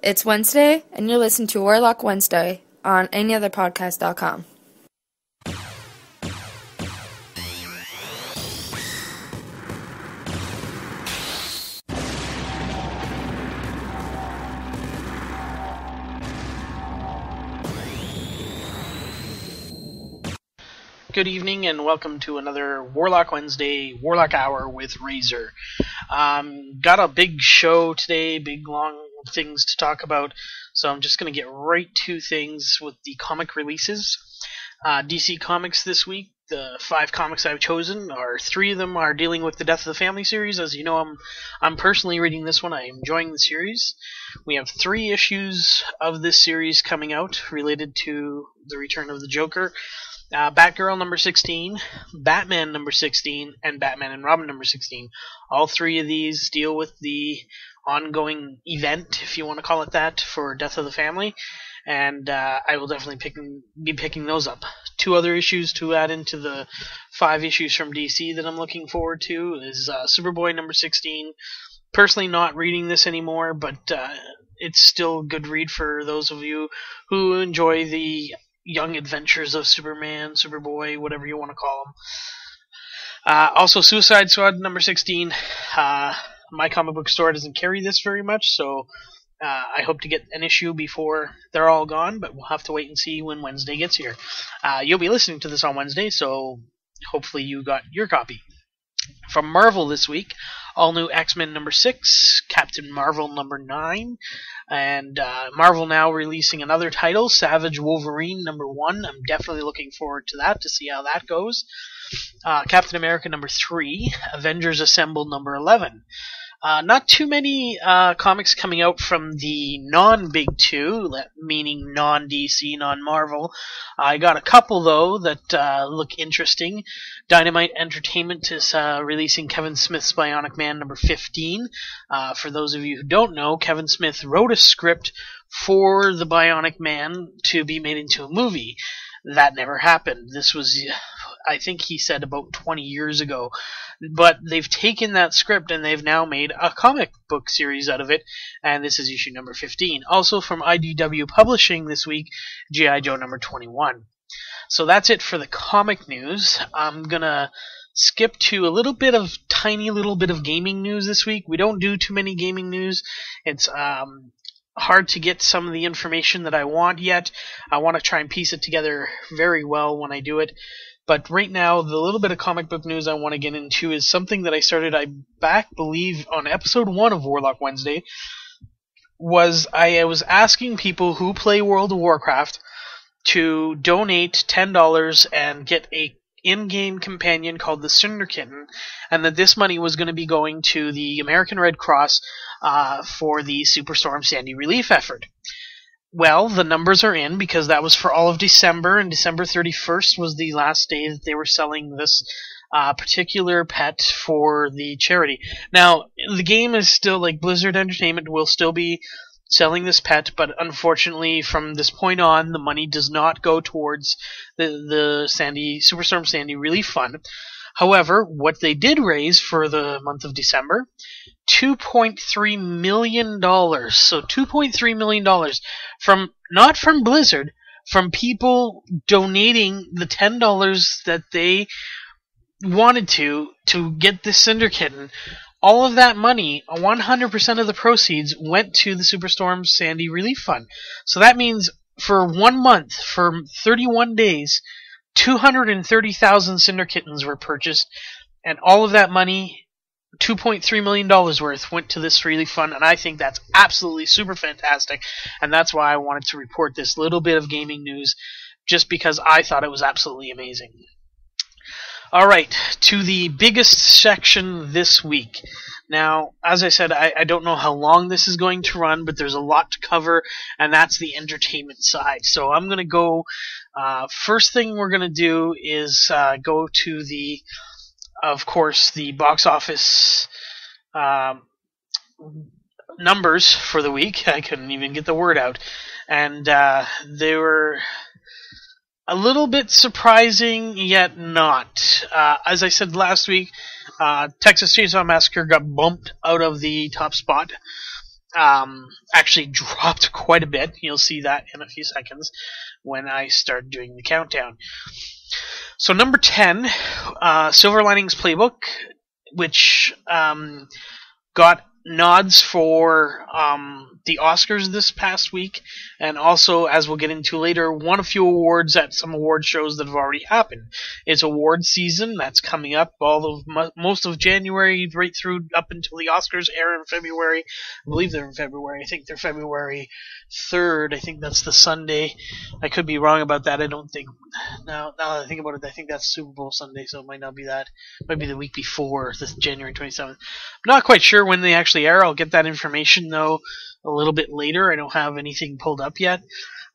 It's Wednesday, and you're listening to Warlock Wednesday on ehnotherpodcast.com. Good evening and welcome to another Warlock Wednesday Warlock Hour with Razor. Um, got a big show today, big long things to talk about, so I'm just going to get right to things with the comic releases. Uh, DC Comics this week, the five comics I've chosen are three of them are dealing with the Death of the Family series. As you know, I'm I'm personally reading this one. I'm enjoying the series. We have three issues of this series coming out related to the return of the Joker uh, Batgirl number 16, Batman number 16, and Batman and Robin number 16. All three of these deal with the ongoing event, if you want to call it that, for Death of the Family, and uh, I will definitely pick, be picking those up. Two other issues to add into the five issues from DC that I'm looking forward to is uh, Superboy number 16. Personally, not reading this anymore, but uh, it's still a good read for those of you who enjoy the Young Adventures of Superman, Superboy, whatever you want to call them. Uh, also, Suicide Squad number 16. My comic book store doesn't carry this very much, so uh, I hope to get an issue before they're all gone, but we'll have to wait and see when Wednesday gets here. Uh, you'll be listening to this on Wednesday, so hopefully you got your copy. From Marvel this week, all new X Men number 6, Captain Marvel number 9, and uh, Marvel now releasing another title, Savage Wolverine number one. I'm definitely looking forward to that to see how that goes. Uh, Captain America number three, Avengers Assemble number eleven. Uh, not too many uh, comics coming out from the non-big two, meaning non-DC, non-Marvel. I got a couple though that uh, look interesting. Dynamite Entertainment is uh, releasing Kevin Smith's Bionic Man number 15. Uh, for those of you who don't know, Kevin Smith wrote a script for the Bionic Man to be made into a movie. That never happened. This was I think he said about 20 years ago. But they've taken that script and they've now made a comic book series out of it, and this is issue number 15. Also from IDW Publishing this week, G.I. Joe number 21. So that's it for the comic news. I'm gonna skip to a little bit of tiny little bit of gaming news this week. We don't do too many gaming news. It's um, hard to get some of the information that I want yet. I want to try and piece it together very well when I do it. But right now, the little bit of comic book news I want to get into is something that I started, I back believe, on episode one of Warlock Wednesday. Was I was asking people who play World of Warcraft to donate ten dollars and get a in-game companion called the Cinder Kitten, and that this money was going to be going to the American Red Cross uh, for the Superstorm Sandy relief effort. Well, the numbers are in because that was for all of December, and December 31st was the last day that they were selling this uh, particular pet for the charity. Now, the game is still like Blizzard Entertainment will still be selling this pet, but unfortunately, from this point on, the money does not go towards the the Sandy Superstorm Sandy Relief Fund. However, what they did raise for the month of December, $2.3 million. So $2.3 million from, not from Blizzard, from people donating the $10 that they wanted to, to get the Cinder Kitten. All of that money, 100% of the proceeds, went to the Superstorm Sandy Relief Fund. So that means for one month, for 31 days, 230,000 Cinder Kittens were purchased, and all of that money, $2.3 million worth, went to this relief fund, and I think that's absolutely super fantastic, and that's why I wanted to report this little bit of gaming news, just because I thought it was absolutely amazing. Alright, to the biggest section this week. Now, as I said, I, I, don't know how long this is going to run, but there's a lot to cover, and that's the entertainment side. So I'm going to go. Uh, first thing we're going to do is uh, go to the, of course, the box office um, numbers for the week. I couldn't even get the word out, and uh, they were a little bit surprising, yet not. Uh, as I said last week, uh, Texas Chainsaw Massacre got bumped out of the top spot. um, actually dropped quite a bit. You'll see that in a few seconds when I start doing the countdown. So number ten, uh, Silver Linings Playbook, which um, got nods for um, the Oscars this past week, and also, as we'll get into later, won a few awards at some award shows that have already happened. It's award season that's coming up all of most of January, right through up until the Oscars air in February. I believe they're in February. I think they're February third. I think that's the Sunday. I could be wrong about that. I don't think. Now, now that I think about it, I think that's Super Bowl Sunday, so it might not be that. It might be the week before, this January 27th. I'm not quite sure when they actually I'll get that information though a little bit later. I don't have anything pulled up yet.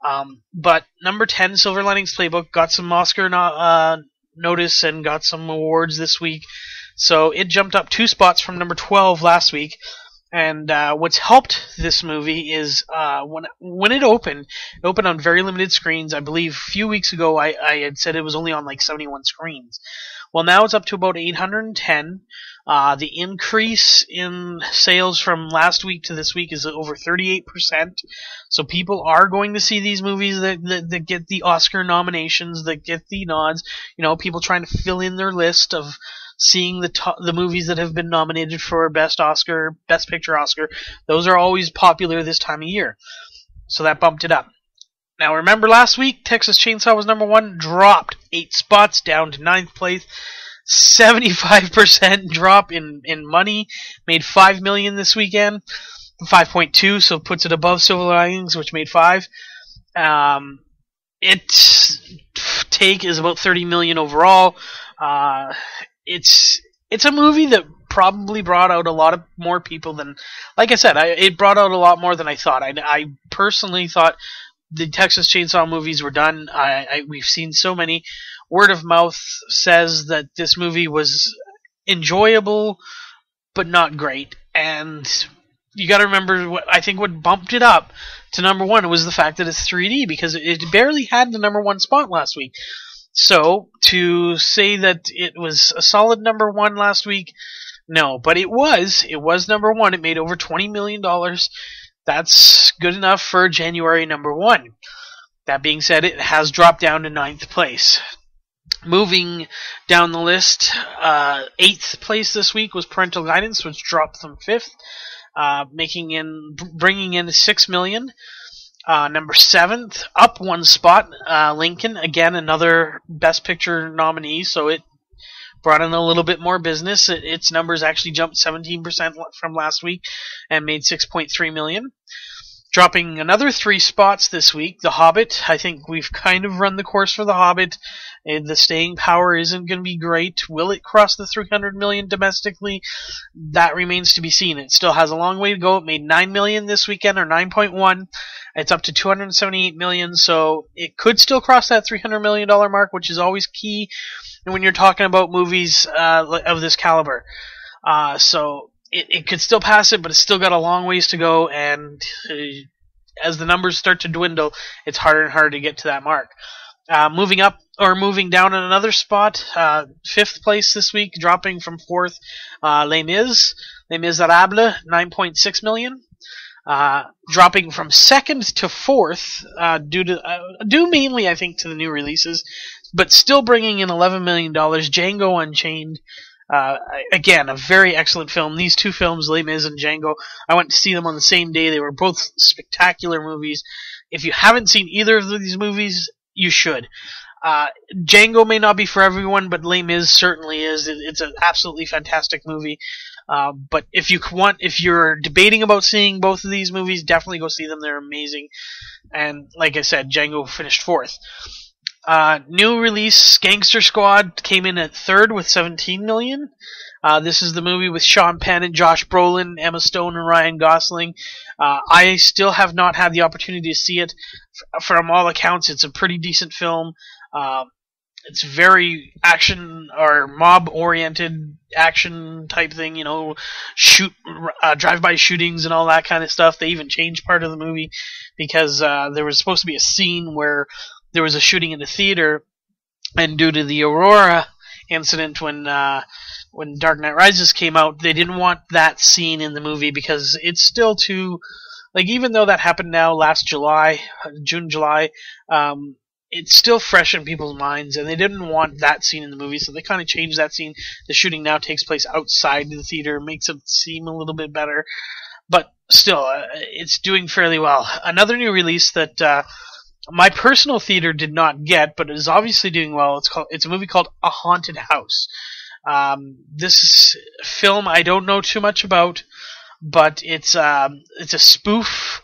Um, but number 10, Silver Linings Playbook, got some Oscar no- uh, notice and got some awards this week. So it jumped up two spots from number 12 last week. And uh, what's helped this movie is uh, when when it opened, it opened on very limited screens. I believe a few weeks ago I, I had said it was only on like 71 screens. Well, now it's up to about 810. Uh, the increase in sales from last week to this week is over 38%. So people are going to see these movies that, that, that get the Oscar nominations, that get the nods. You know, people trying to fill in their list of seeing the to- the movies that have been nominated for best Oscar, best picture Oscar. Those are always popular this time of year. So that bumped it up. Now remember last week Texas Chainsaw was number 1, dropped 8 spots down to ninth place. 75% drop in, in money, made 5 million this weekend. 5.2, so puts it above Silver Linings, which made 5. Um, its take is about 30 million overall. Uh, it's it's a movie that probably brought out a lot of more people than, like I said, I, it brought out a lot more than I thought. I, I personally thought the Texas Chainsaw movies were done. I, I we've seen so many. Word of mouth says that this movie was enjoyable, but not great. And you got to remember what I think what bumped it up to number one was the fact that it's 3D because it barely had the number one spot last week. So to say that it was a solid number one last week, no, but it was. It was number one. It made over twenty million dollars. That's good enough for January number one. That being said, it has dropped down to ninth place. Moving down the list, uh, eighth place this week was Parental Guidance, which dropped from fifth, uh, making in bringing in six million. Uh, number seventh, up one spot, uh, Lincoln. Again, another Best Picture nominee, so it brought in a little bit more business. It, its numbers actually jumped 17% from last week and made 6.3 million. Dropping another three spots this week, The Hobbit. I think we've kind of run the course for The Hobbit. And the staying power isn't going to be great. Will it cross the 300 million domestically? That remains to be seen. It still has a long way to go. It made 9 million this weekend, or 9.1. It's up to 278 million, so it could still cross that 300 million dollar mark, which is always key when you're talking about movies uh, of this caliber. Uh, so it, it could still pass it, but it's still got a long ways to go, and uh, as the numbers start to dwindle, it's harder and harder to get to that mark. Uh, moving up or moving down in another spot, uh, fifth place this week, dropping from fourth, uh, Les Mis, Les Miserables, 9.6 million. Uh, dropping from second to fourth uh, due to uh, due mainly I think to the new releases, but still bringing in 11 million dollars. Django Unchained, uh, again a very excellent film. These two films, Les Mis and Django, I went to see them on the same day. They were both spectacular movies. If you haven't seen either of these movies, you should. Uh, Django may not be for everyone, but Les Mis certainly is. It's an absolutely fantastic movie. Uh, but if you want, if you're debating about seeing both of these movies, definitely go see them. They're amazing. And like I said, Django finished fourth. Uh, new release Gangster Squad came in at third with 17 million. Uh, this is the movie with Sean Penn and Josh Brolin, Emma Stone, and Ryan Gosling. Uh, I still have not had the opportunity to see it. F- from all accounts, it's a pretty decent film. Um, it's very action or mob oriented action type thing you know shoot uh, drive by shootings and all that kind of stuff they even changed part of the movie because uh, there was supposed to be a scene where there was a shooting in the theater and due to the aurora incident when uh, when Dark Knight Rises came out, they didn't want that scene in the movie because it's still too like even though that happened now last July, June July, um, it's still fresh in people's minds, and they didn't want that scene in the movie, so they kind of changed that scene. The shooting now takes place outside the theater, makes it seem a little bit better, but still, uh, it's doing fairly well. Another new release that uh, my personal theater did not get, but it is obviously doing well. It's called it's a movie called A Haunted House. Um, this film I don't know too much about, but it's um, it's a spoof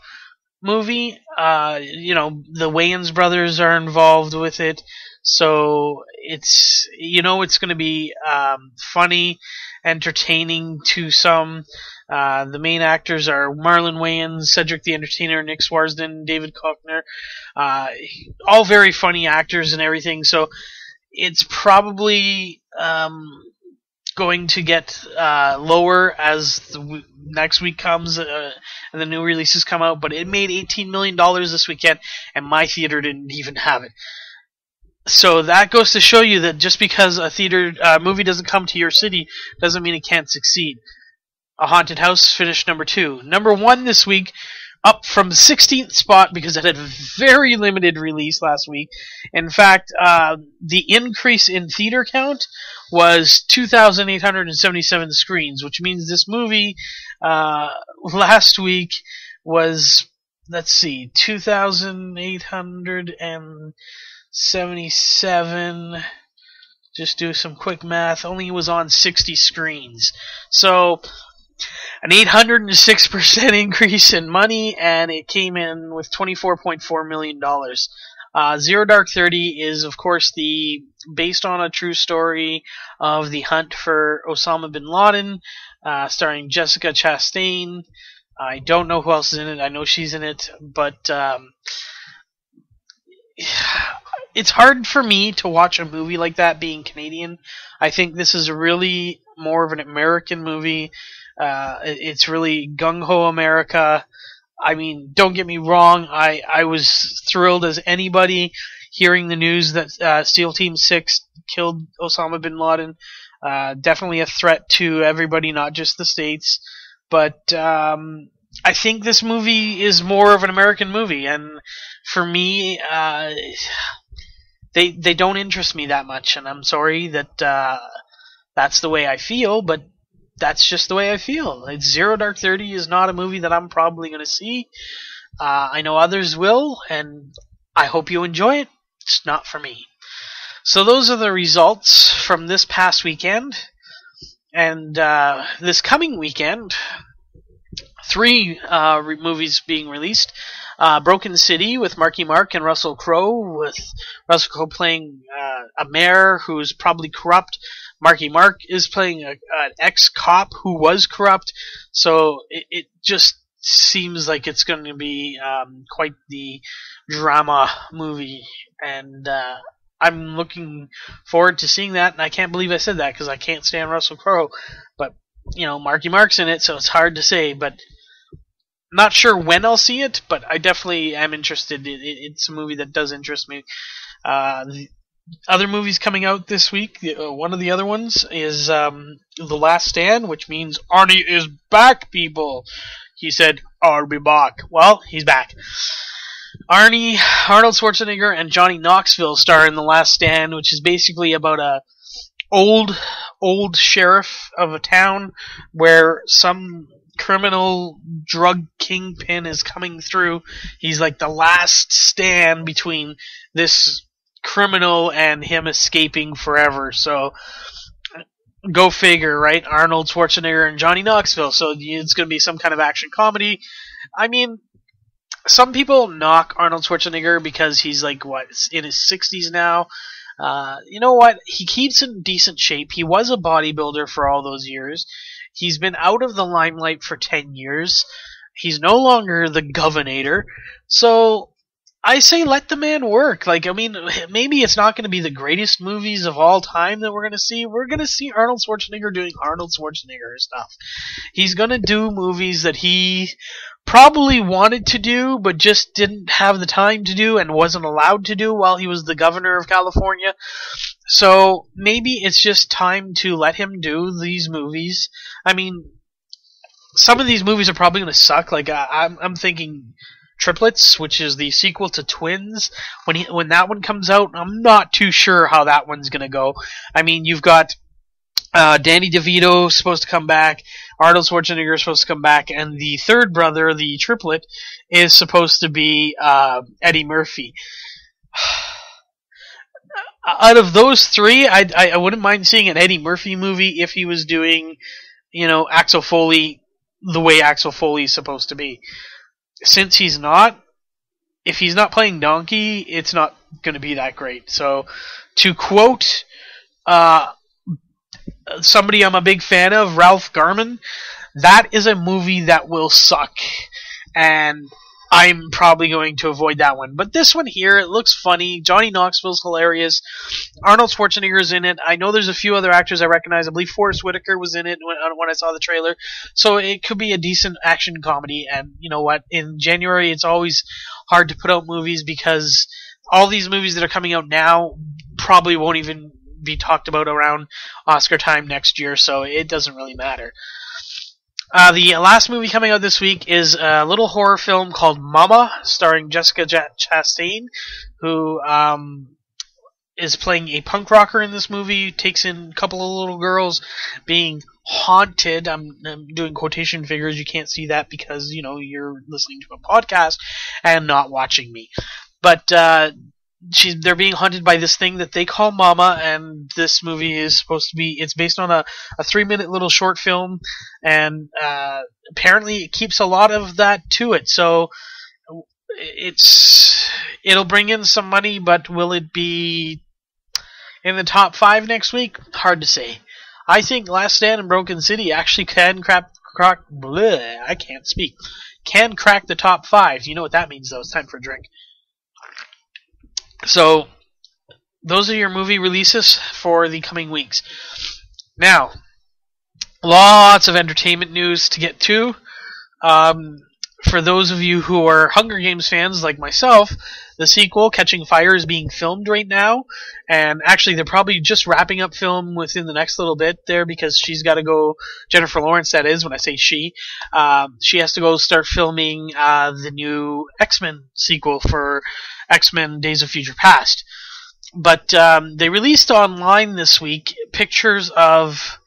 movie. Uh, you know, the Wayans brothers are involved with it, so it's you know it's going to be um, funny, entertaining to some. Uh, the main actors are Marlon Wayans, Cedric the Entertainer, Nick Swardson, David Koechner. Uh, all very funny actors and everything. So it's probably um, going to get uh, lower as the w- next week comes uh, and the new releases come out. But it made $18 million this weekend, and my theater didn't even have it. So that goes to show you that just because a theater uh, movie doesn't come to your city doesn't mean it can't succeed. A Haunted House finished number two. Number one this week, up from the 16th spot because it had a very limited release last week. In fact, uh, the increase in theater count was 2,877 screens, which means this movie uh, last week was, let's see, 2,877. Just do some quick math. Only was on 60 screens. So an 806% increase in money, and it came in with $24.4 million. Uh, Zero Dark Thirty is, of course, the based on a true story of the hunt for Osama bin Laden, uh, starring Jessica Chastain. I don't know who else is in it. I know she's in it, but um, it's hard for me to watch a movie like that being Canadian. I think this is really more of an American movie. Uh, it's really gung ho America. I mean, don't get me wrong. I, I was thrilled as anybody hearing the news that uh, SEAL Team Six killed Osama bin Laden. Uh, definitely a threat to everybody, not just the states. But um, I think this movie is more of an American movie, and for me, uh, they they don't interest me that much. And I'm sorry that uh, that's the way I feel, but that's just the way I feel. It's Zero Dark Thirty is not a movie that I'm probably going to see. Uh, I know others will, and I hope you enjoy it. It's not for me. So those are the results from this past weekend, and uh, this coming weekend, three uh, re- movies being released. Uh, Broken City with Marky Mark and Russell Crowe, with Russell Crowe playing uh, a mayor who's probably corrupt. Marky Mark is playing a, an ex cop who was corrupt, so it, it just seems like it's going to be um, quite the drama movie, and uh, I'm looking forward to seeing that. And I can't believe I said that because I can't stand Russell Crowe, but you know Marky Mark's in it, so it's hard to say. But not sure when I'll see it, but I definitely am interested. It, it, it's a movie that does interest me. Uh, the other movies coming out this week. Uh, one of the other ones is um, The Last Stand, which means Arnie is back, people. He said, I'll be back. Well, he's back. Arnie, Arnold Schwarzenegger, and Johnny Knoxville star in The Last Stand, which is basically about a old, old sheriff of a town where some criminal drug kingpin is coming through. He's like the last stand between this criminal and him escaping forever. So go figure, right? Arnold Schwarzenegger and Johnny Knoxville. So it's going to be some kind of action comedy. I mean, some people knock Arnold Schwarzenegger because he's like what in his 60s now. Uh, you know what? He keeps in decent shape. He was a bodybuilder for all those years. He's been out of the limelight for 10 years. He's no longer the governor. So I say let the man work. Like, I mean, maybe it's not going to be the greatest movies of all time that we're going to see. We're going to see Arnold Schwarzenegger doing Arnold Schwarzenegger stuff. He's going to do movies that he probably wanted to do, but just didn't have the time to do and wasn't allowed to do while he was the governor of California. So maybe it's just time to let him do these movies. I mean, some of these movies are probably going to suck. Like I, I'm, I'm thinking Triplets, which is the sequel to Twins. When he, when that one comes out, I'm not too sure how that one's going to go. I mean, you've got uh, Danny DeVito supposed to come back. Arnold Schwarzenegger is supposed to come back, and the third brother, the triplet, is supposed to be uh, Eddie Murphy. Out of those three, I, I, wouldn't mind seeing an Eddie Murphy movie if he was doing, you know, Axel Foley the way Axel Foley is supposed to be. Since he's not, if he's not playing Donkey, it's not going to be that great. So, to quote uh, somebody I'm a big fan of, Ralph Garman, that is a movie that will suck. And I'm probably going to avoid that one. But this one here, it looks funny. Johnny Knoxville's hilarious. Arnold Schwarzenegger's in it. I know there's a few other actors I recognize. I believe Forest Whitaker was in it when, uh, when I saw the trailer. So it could be a decent action comedy. And you know what? In January, it's always hard to put out movies because all these movies that are coming out now probably won't even be talked about around Oscar time next year, so it doesn't really matter. Uh, the last movie coming out this week is a little horror film called Mama, starring Jessica Chastain, who um, is playing a punk rocker in this movie. Takes in a couple of little girls being haunted. I'm, I'm, doing quotation figures. You can't see that because you know you're listening to a podcast and not watching me. But uh, she they're being hunted by this thing that they call Mama, and this movie is supposed to be. It's based on a, a three minute little short film, and uh, apparently it keeps a lot of that to it. So it's it'll bring in some money, but will it be in the top five next week? Hard to say. I think Last Stand and Broken City actually can crack crack. Bleh, I can't speak. Can crack the top five. You know what that means, though. It's time for a drink. So, those are your movie releases for the coming weeks. Now, lots of entertainment news to get to. Um, for those of you who are Hunger Games fans like myself, the sequel, Catching Fire, is being filmed right now. And actually, they're probably just wrapping up film within the next little bit there because she's got to go. Jennifer Lawrence, that is, when I say she, um, she has to go start filming uh, the new X Men sequel for X Men Days of Future Past. But um, they released online this week pictures of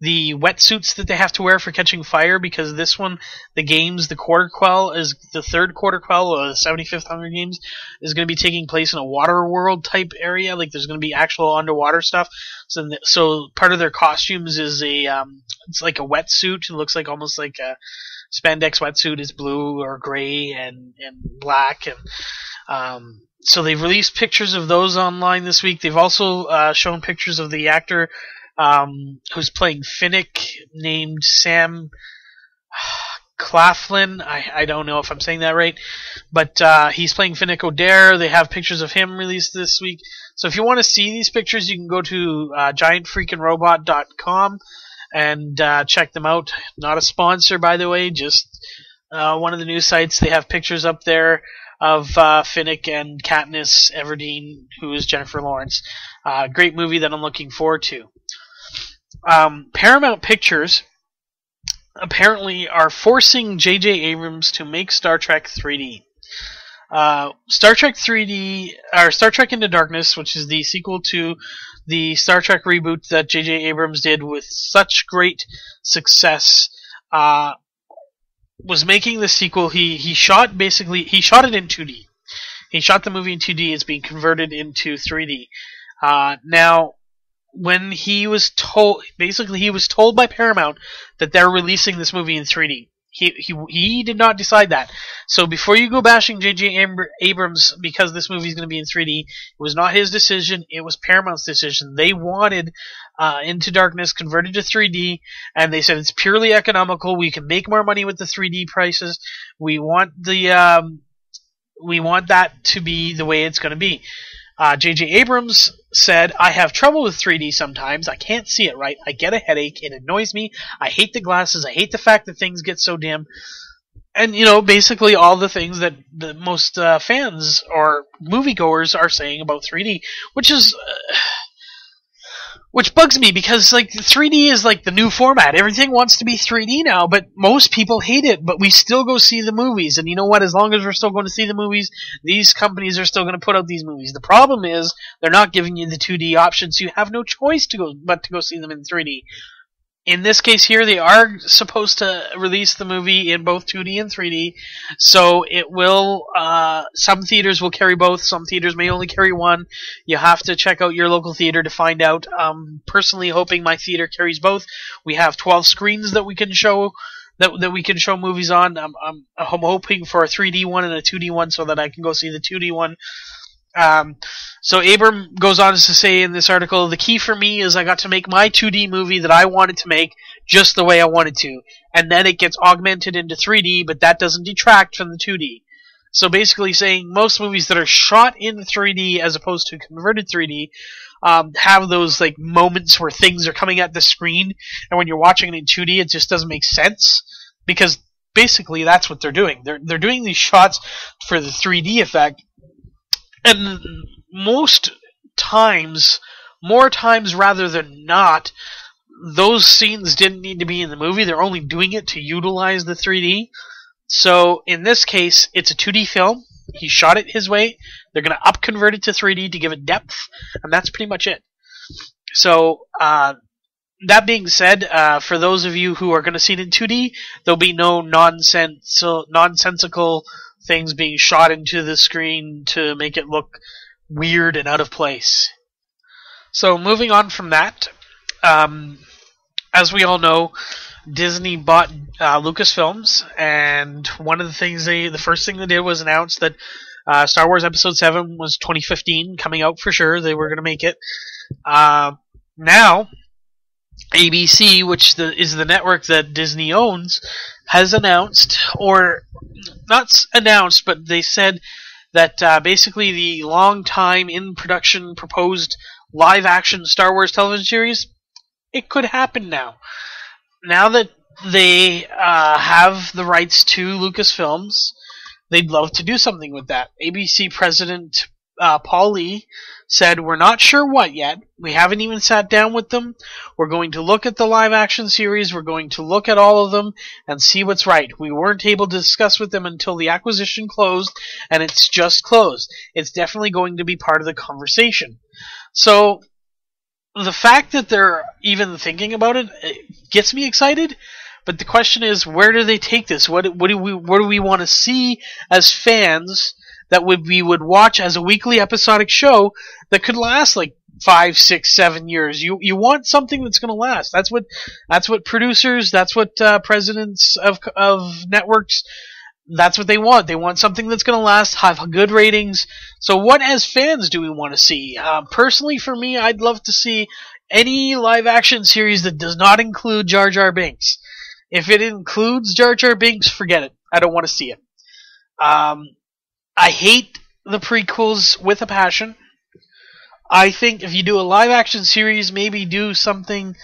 the wetsuits that they have to wear for catching fire because this one, the games, the quarter quell is the third quarter quell or the 75th Hunger Games is going to be taking place in a water world type area. Like there's going to be actual underwater stuff. So, so part of their costumes is a, um, it's like a wetsuit. It looks like almost like a spandex wetsuit is blue or gray and, and black and, um, so they've released pictures of those online this week. They've also uh, shown pictures of the actor um, who's playing Finnick, named Sam Claflin. I, I don't know if I'm saying that right, but uh, he's playing Finnick Odair. They have pictures of him released this week. So if you want to see these pictures, you can go to uh, and uh, check them out. Not a sponsor, by the way, just uh, one of the news sites. They have pictures up there of uh, Finnick and Katniss Everdeen, who is Jennifer Lawrence. Uh, great movie that I'm looking forward to. Um, Paramount Pictures apparently are forcing J.J. Abrams to make Star Trek 3D. Uh, Star Trek 3D, or Star Trek Into Darkness, which is the sequel to the Star Trek reboot that J.J. Abrams did with such great success, uh, was making the sequel. He he shot basically he shot it in 2D. He shot the movie in 2D. It's being converted into 3D. Uh, now, when he was told, basically he was told by Paramount that they're releasing this movie in 3D. He, he, he did not decide that. So before you go bashing J.J. Abrams because this movie is going to be in 3D, it was not his decision. It was Paramount's decision. They wanted uh, Into Darkness converted to 3D, and they said it's purely economical. We can make more money with the 3D prices. We want the um, we want that to be the way it's going to be. J.J. Uh, Abrams said, I have trouble with 3D sometimes. I can't see it right. I get a headache. It annoys me. I hate the glasses. I hate the fact that things get so dim. and you know, basically all the things that the most uh, fans or moviegoers are saying about 3D, which is. Uh, which bugs me because like 3D is like the new format. Everything wants to be 3D now, but most people hate it. But we still go see the movies, and you know what? As long as we're still going to see the movies, these companies are still going to put out these movies. The problem is they're not giving you the 2D options. So you have no choice to go but to go see them in 3D in this case here, they are supposed to release the movie in both 2D and 3D, so it will. Uh, some theaters will carry both. Some theaters may only carry one. You have to check out your local theater to find out. Um, personally, hoping my theater carries both. We have 12 screens that we can show that that we can show movies on. I'm, I'm, I'm hoping for a 3D one and a 2D one so that I can go see the 2D one um, so Abram goes on to say in this article, the key for me is I got to make my 2D movie that I wanted to make just the way I wanted to, and then it gets augmented into 3D, but that doesn't detract from the 2D. So basically saying most movies that are shot in 3D as opposed to converted 3D um, have those like moments where things are coming at the screen, and when you're watching it in 2D, it just doesn't make sense because basically that's what they're doing. They're they're doing these shots for the 3D effect, and most times, more times rather than not, those scenes didn't need to be in the movie. They're only doing it to utilize the 3D. So in this case, it's a 2D film. He shot it his way. They're going to up convert it to 3D to give it depth, and that's pretty much it. So uh, that being said, uh, for those of you who are going to see it in 2D, there'll be no nonsense, nonsensical things being shot into the screen to make it look weird and out of place. So moving on from that, um, as we all know, Disney bought uh, Lucasfilms, and one of the things they, the first thing they did was announce that uh, Star Wars Episode Seven was 2015 coming out for sure. They were going to make it. Uh, now, ABC, which the, is the network that Disney owns, has announced, or not announced, but they said that uh, basically the long time in production proposed live action Star Wars television series, it could happen now. Now that they uh, have the rights to Lucasfilms, they'd love to do something with that. ABC president uh, Paul Lee said, We're not sure what yet. We haven't even sat down with them. We're going to look at the live action series. We're going to look at all of them and see what's right. We weren't able to discuss with them until the acquisition closed, and it's just closed. It's definitely going to be part of the conversation. So, the fact that they're even thinking about it, it gets me excited. But the question is, where do they take this? What, what do we, what do we want to see as fans that would we would watch as a weekly episodic show that could last like five, six, seven years. You you want something that's going to last. That's what that's what producers. That's what uh, presidents of of networks. That's what they want. They want something that's going to last, have good ratings. So, what as fans do we want to see? Uh, personally, for me, I'd love to see any live action series that does not include Jar Jar Binks. If it includes Jar Jar Binks, forget it. I don't want to see it. Um, I hate the prequels with a passion. I think if you do a live action series, maybe do something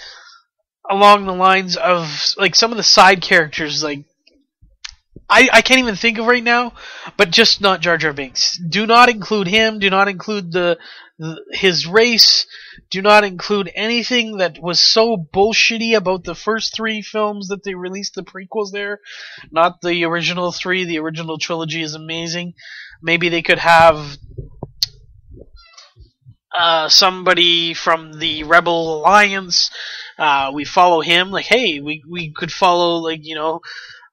along the lines of like some of the side characters like I, I can't even think of right now, but just not Jar Jar Binks. Do not include him. Do not include the, his race. Do not include anything that was so bullshitty about the first three films that they released the prequels there. Not the original three. The original trilogy is amazing. Maybe they could have uh, somebody from the Rebel Alliance. Uh, we follow him. Like, hey, we we could follow like you know,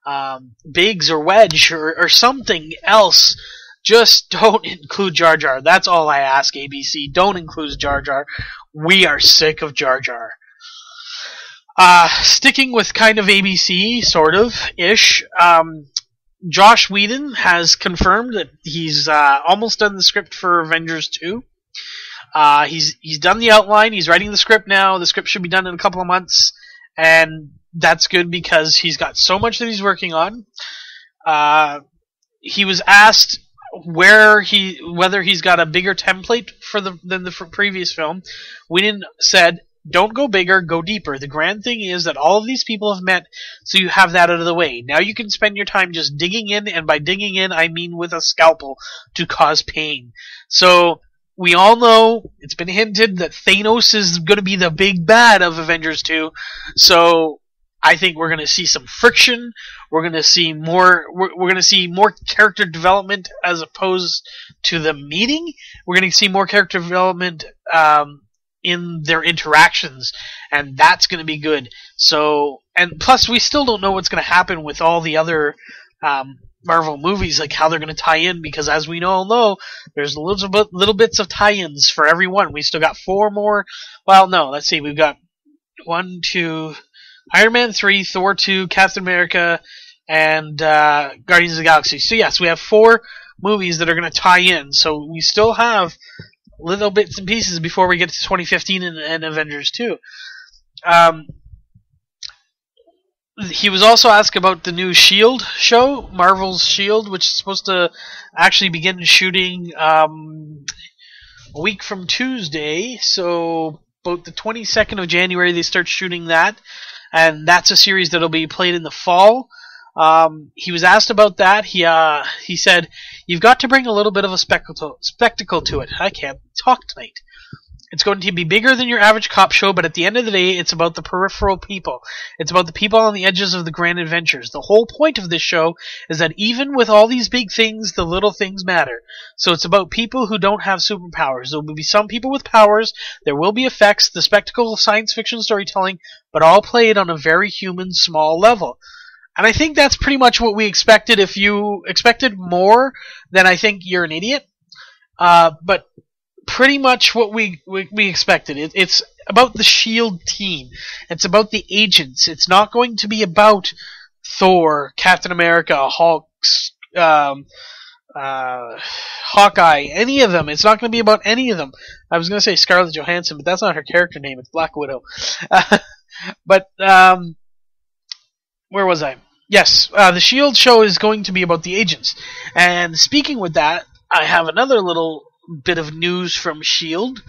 um, Biggs or Wedge or or something else. Just don't include Jar Jar. That's all I ask. ABC, don't include Jar Jar. We are sick of Jar Jar. Uh, sticking with kind of ABC, sort of ish. Um, Joss Whedon has confirmed that he's uh, almost done the script for Avengers 2. Uh, he's he's done the outline. He's writing the script now. The script should be done in a couple of months, and that's good because he's got so much that he's working on. Uh, he was asked where he whether he's got a bigger template for the than the previous film. Whedon said Don't go bigger, go deeper. The grand thing is that all of these people have met, so you have that out of the way. Now you can spend your time just digging in, and by digging in, I mean with a scalpel to cause pain. So, we all know, it's been hinted that Thanos is going to be the big bad of Avengers 2, so I think we're going to see some friction. We're going to see more. We're, we're going to see more character development as opposed to the meeting. We're going to see more character development um, in their interactions, and that's going to be good. So, and plus, we still don't know what's going to happen with all the other um, Marvel movies, like how they're going to tie in, because as we all know, there's little bit, little bits of tie-ins for every one. We still got four more. Well, no, let's see. We've got one, two. Iron Man 3, Thor 2, Captain America, and uh, Guardians of the Galaxy. So, yes, we have four movies that are going to tie in. So, we still have little bits and pieces before we get to 2015 and, and Avengers 2. Um, he was also asked about the new Shield show, Marvel's Shield, which is supposed to actually begin shooting um, a week from Tuesday. So, about the 22nd of January, they start shooting that and that's a series that'll be played in the fall. Um, he was asked about that. He uh, he said, "You've got to bring a little bit of a spectacle spectacle to it." I can't talk tonight. It's going to be bigger than your average cop show, but at the end of the day, it's about the peripheral people. It's about the people on the edges of the grand adventures. The whole point of this show is that even with all these big things, the little things matter. So it's about people who don't have superpowers. There will be some people with powers, there will be effects, the spectacle of science fiction storytelling, but all played on a very human, small level. And I think that's pretty much what we expected. If you expected more, then I think you're an idiot. Uh, but pretty much what we we, we expected. It, it's about the Shield team. It's about the agents. It's not going to be about Thor, Captain America, Hulk, um, uh, Hawkeye, any of them. It's not going to be about any of them. I was going to say Scarlett Johansson, but that's not her character name. It's Black Widow. Uh, but um, where was I? Yes, uh, the Shield show is going to be about the agents. And speaking with that, I have another little bit of news from S.H.I.E.L.D.,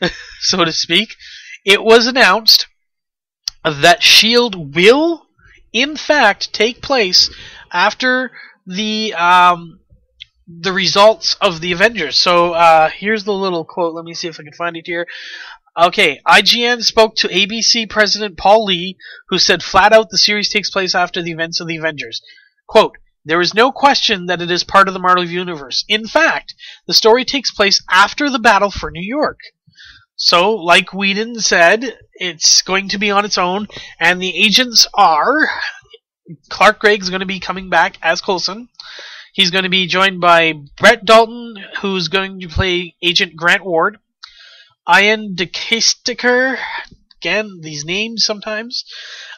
so to speak. It was announced that S.H.I.E.L.D. will, in fact, take place after the um, the results of the Avengers. So uh, here's the little quote. Let me see if I can find it here. Okay, IGN spoke to ABC president Paul Lee, who said flat out the series takes place after the events of the Avengers. Quote, there is no question that it is part of the Marvel Universe. In fact, the story takes place after the battle for New York. So, like Whedon said, it's going to be on its own, and the agents are Clark Gregg is going to be coming back as Coulson. He's going to be joined by Brett Dalton, who's going to play Agent Grant Ward. Iain De Caestecker, again, these names sometimes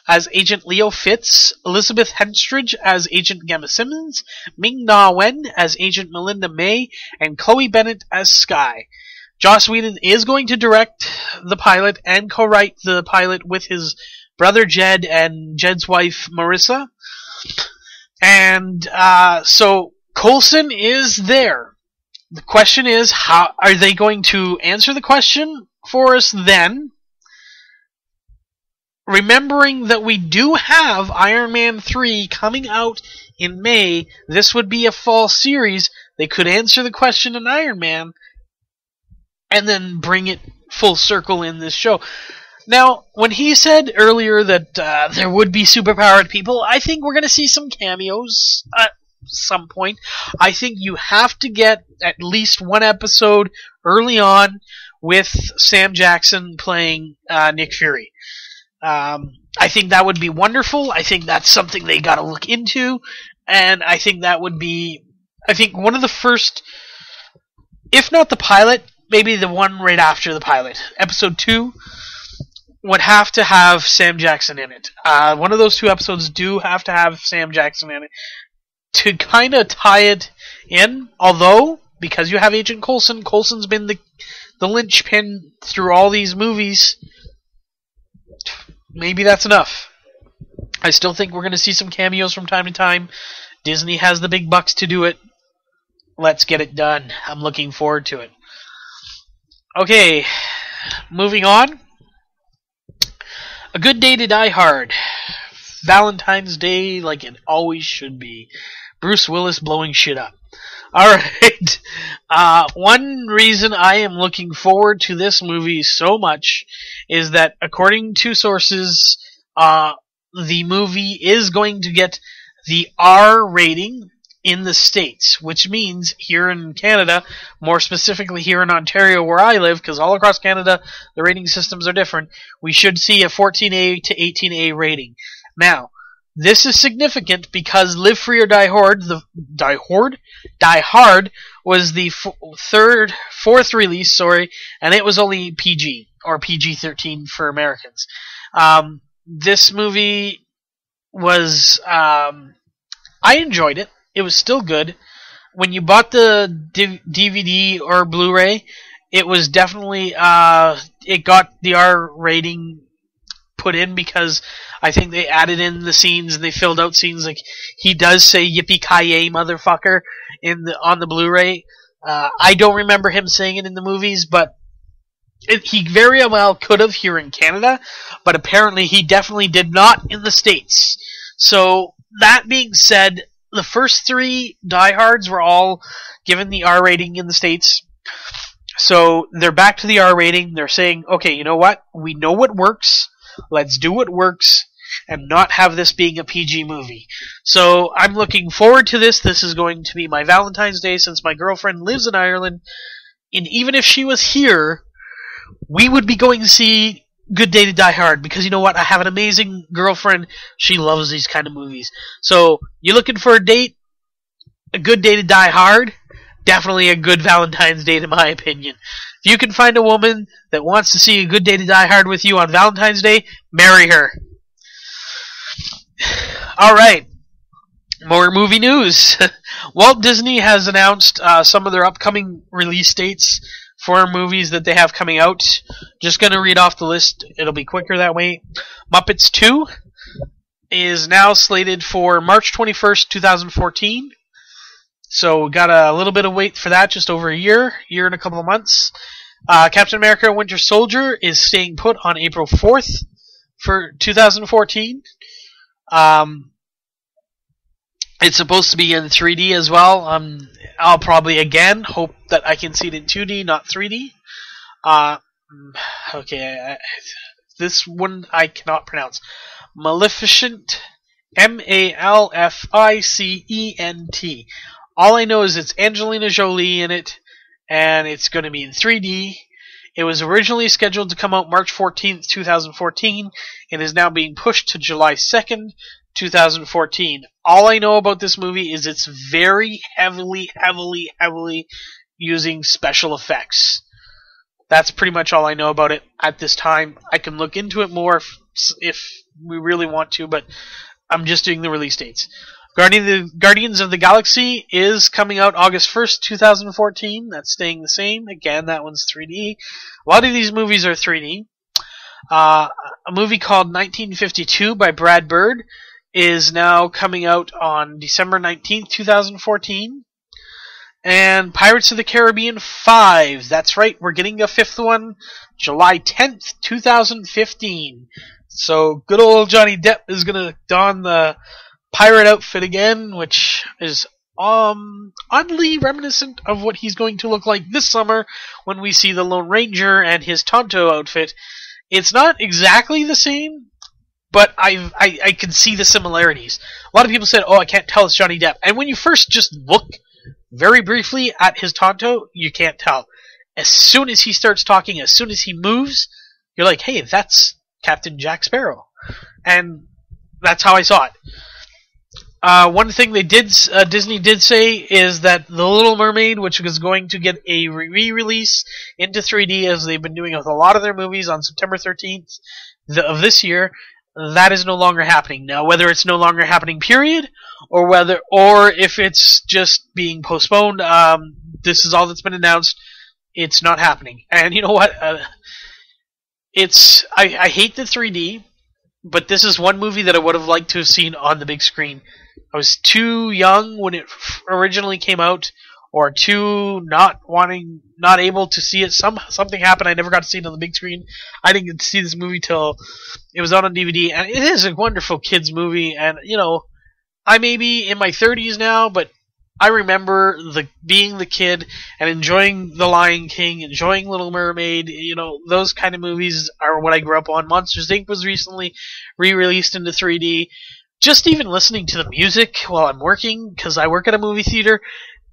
as Agent Leo Fitz, Elizabeth Henstridge as Agent Jemma Simmons, Ming Na Wen as Agent Melinda May, and Chloe Bennet as Skye. Joss Whedon is going to direct the pilot and co-write the pilot with his brother Jed and Jed's wife Maurissa. And uh, so Coulson is there. The question is, how are they going to answer the question for us then? Remembering that we do have Iron Man 3 coming out in May, this would be a fall series. They could answer the question in Iron Man and then bring it full circle in this show. Now, when he said earlier that uh, there would be superpowered people, I think we're going to see some cameos at some point. I think you have to get at least one episode early on with Sam Jackson playing uh, Nick Fury. Um, I think that would be wonderful. I think that's something they got to look into, and I think that would be, I think one of the first, if not the pilot, maybe the one right after the pilot, episode two, would have to have Sam Jackson in it. Uh, one of those two episodes do have to have Sam Jackson in it to kind of tie it in. Although, because you have Agent Coulson, Coulson's been the the linchpin through all these movies maybe that's enough. I still think we're going to see some cameos from time to time. Disney has the big bucks to do it. Let's get it done. I'm looking forward to it. Okay, moving on. A Good Day to Die Hard. Valentine's Day, like it always should be. Bruce Willis blowing shit up. Alright. Uh, one reason I am looking forward to this movie so much is that according to sources, uh, the movie is going to get the R rating in the States, which means here in Canada, more specifically here in Ontario where I live, because all across Canada the rating systems are different, we should see a 14A to 18A rating. Now, this is significant because Live Free or Die Hard, the Die Hard, Die Hard was the f- third, fourth release, sorry, and it was only PG or PG-13 for Americans. Um, this movie was, um, I enjoyed it. It was still good. When you bought the D- DVD or Blu-ray, it was definitely, uh, it got the R rating put in because I think they added in the scenes and they filled out scenes like he does say "Yippee ki motherfucker" in the on the Blu-ray. Uh, I don't remember him saying it in the movies, but it, he very well could have here in Canada, but apparently he definitely did not in the states. So that being said, the first three diehards were all given the R rating in the states. So they're back to the R rating. They're saying, okay, you know what? We know what works. Let's do what works and not have this being a PG movie. So I'm looking forward to this. This is going to be my Valentine's Day since my girlfriend lives in Ireland. And even if she was here, we would be going to see Good Day to Die Hard because you know what? I have an amazing girlfriend. She loves these kind of movies. So you're looking for a date? A Good Day to Die Hard? Definitely a good Valentine's Day, in my opinion. If you can find a woman that wants to see a Good Day to Die Hard with you on Valentine's Day, marry her. All right. More movie news. Walt Disney has announced uh, some of their upcoming release dates for movies that they have coming out. Just going to read off the list. It'll be quicker that way. Muppets 2 is now slated for March 21st, 2014. So we got a little bit of wait for that, just over a year, year and a couple of months. Uh, Captain America Winter Soldier is staying put on April 4th for 2014. Um, it's supposed to be in 3D as well. Um, I'll probably again hope that I can see it in 2D, not 3D. Uh, okay, I, this one I cannot pronounce. Maleficent, M A L F I C E N T. All I know is it's Angelina Jolie in it, and it's going to be in 3D. It was originally scheduled to come out March 14th, 2014, and is now being pushed to July 2nd, 2014. All I know about this movie is it's very heavily, heavily, heavily using special effects. That's pretty much all I know about it at this time. I can look into it more if, if we really want to, but I'm just doing the release dates. Guardian the Guardians of the Galaxy is coming out August 1st, 2014. That's staying the same. Again, that one's 3D. A lot of these movies are 3D. Uh, a movie called 1952 by Brad Bird is now coming out on December 19th, 2014. And Pirates of the Caribbean 5. That's right, we're getting a fifth one July 10th, 2015. So good old Johnny Depp is going to don the pirate outfit again, which is um oddly reminiscent of what he's going to look like this summer when we see the Lone Ranger and his Tonto outfit. It's not exactly the same, but I, I I can see the similarities. A lot of people said, "Oh, I can't tell it's Johnny Depp," and when you first just look very briefly at his Tonto, you can't tell. As soon as he starts talking, as soon as he moves, you're like, "Hey, that's Captain Jack Sparrow," and that's how I saw it. Uh, one thing they did, uh, Disney did say, is that The Little Mermaid, which was going to get a re-release into 3D, as they've been doing with a lot of their movies on September 13th of this year, that is no longer happening. Now, whether it's no longer happening, period, or whether, or if it's just being postponed, um, this is all that's been announced. It's not happening. And you know what? Uh, it's I, I hate the 3D, but this is one movie that I would have liked to have seen on the big screen. I was too young when it originally came out, or too not wanting, not able to see it. Some something happened. I never got to see it on the big screen. I didn't see this movie till it was out on DVD, and it is a wonderful kids movie. And you know, I may be in my 30s now, but I remember the being the kid and enjoying The Lion King, enjoying Little Mermaid. You know, those kind of movies are what I grew up on. Monsters Inc. was recently re-released into 3D. Just even listening to the music while I'm working, because I work at a movie theater,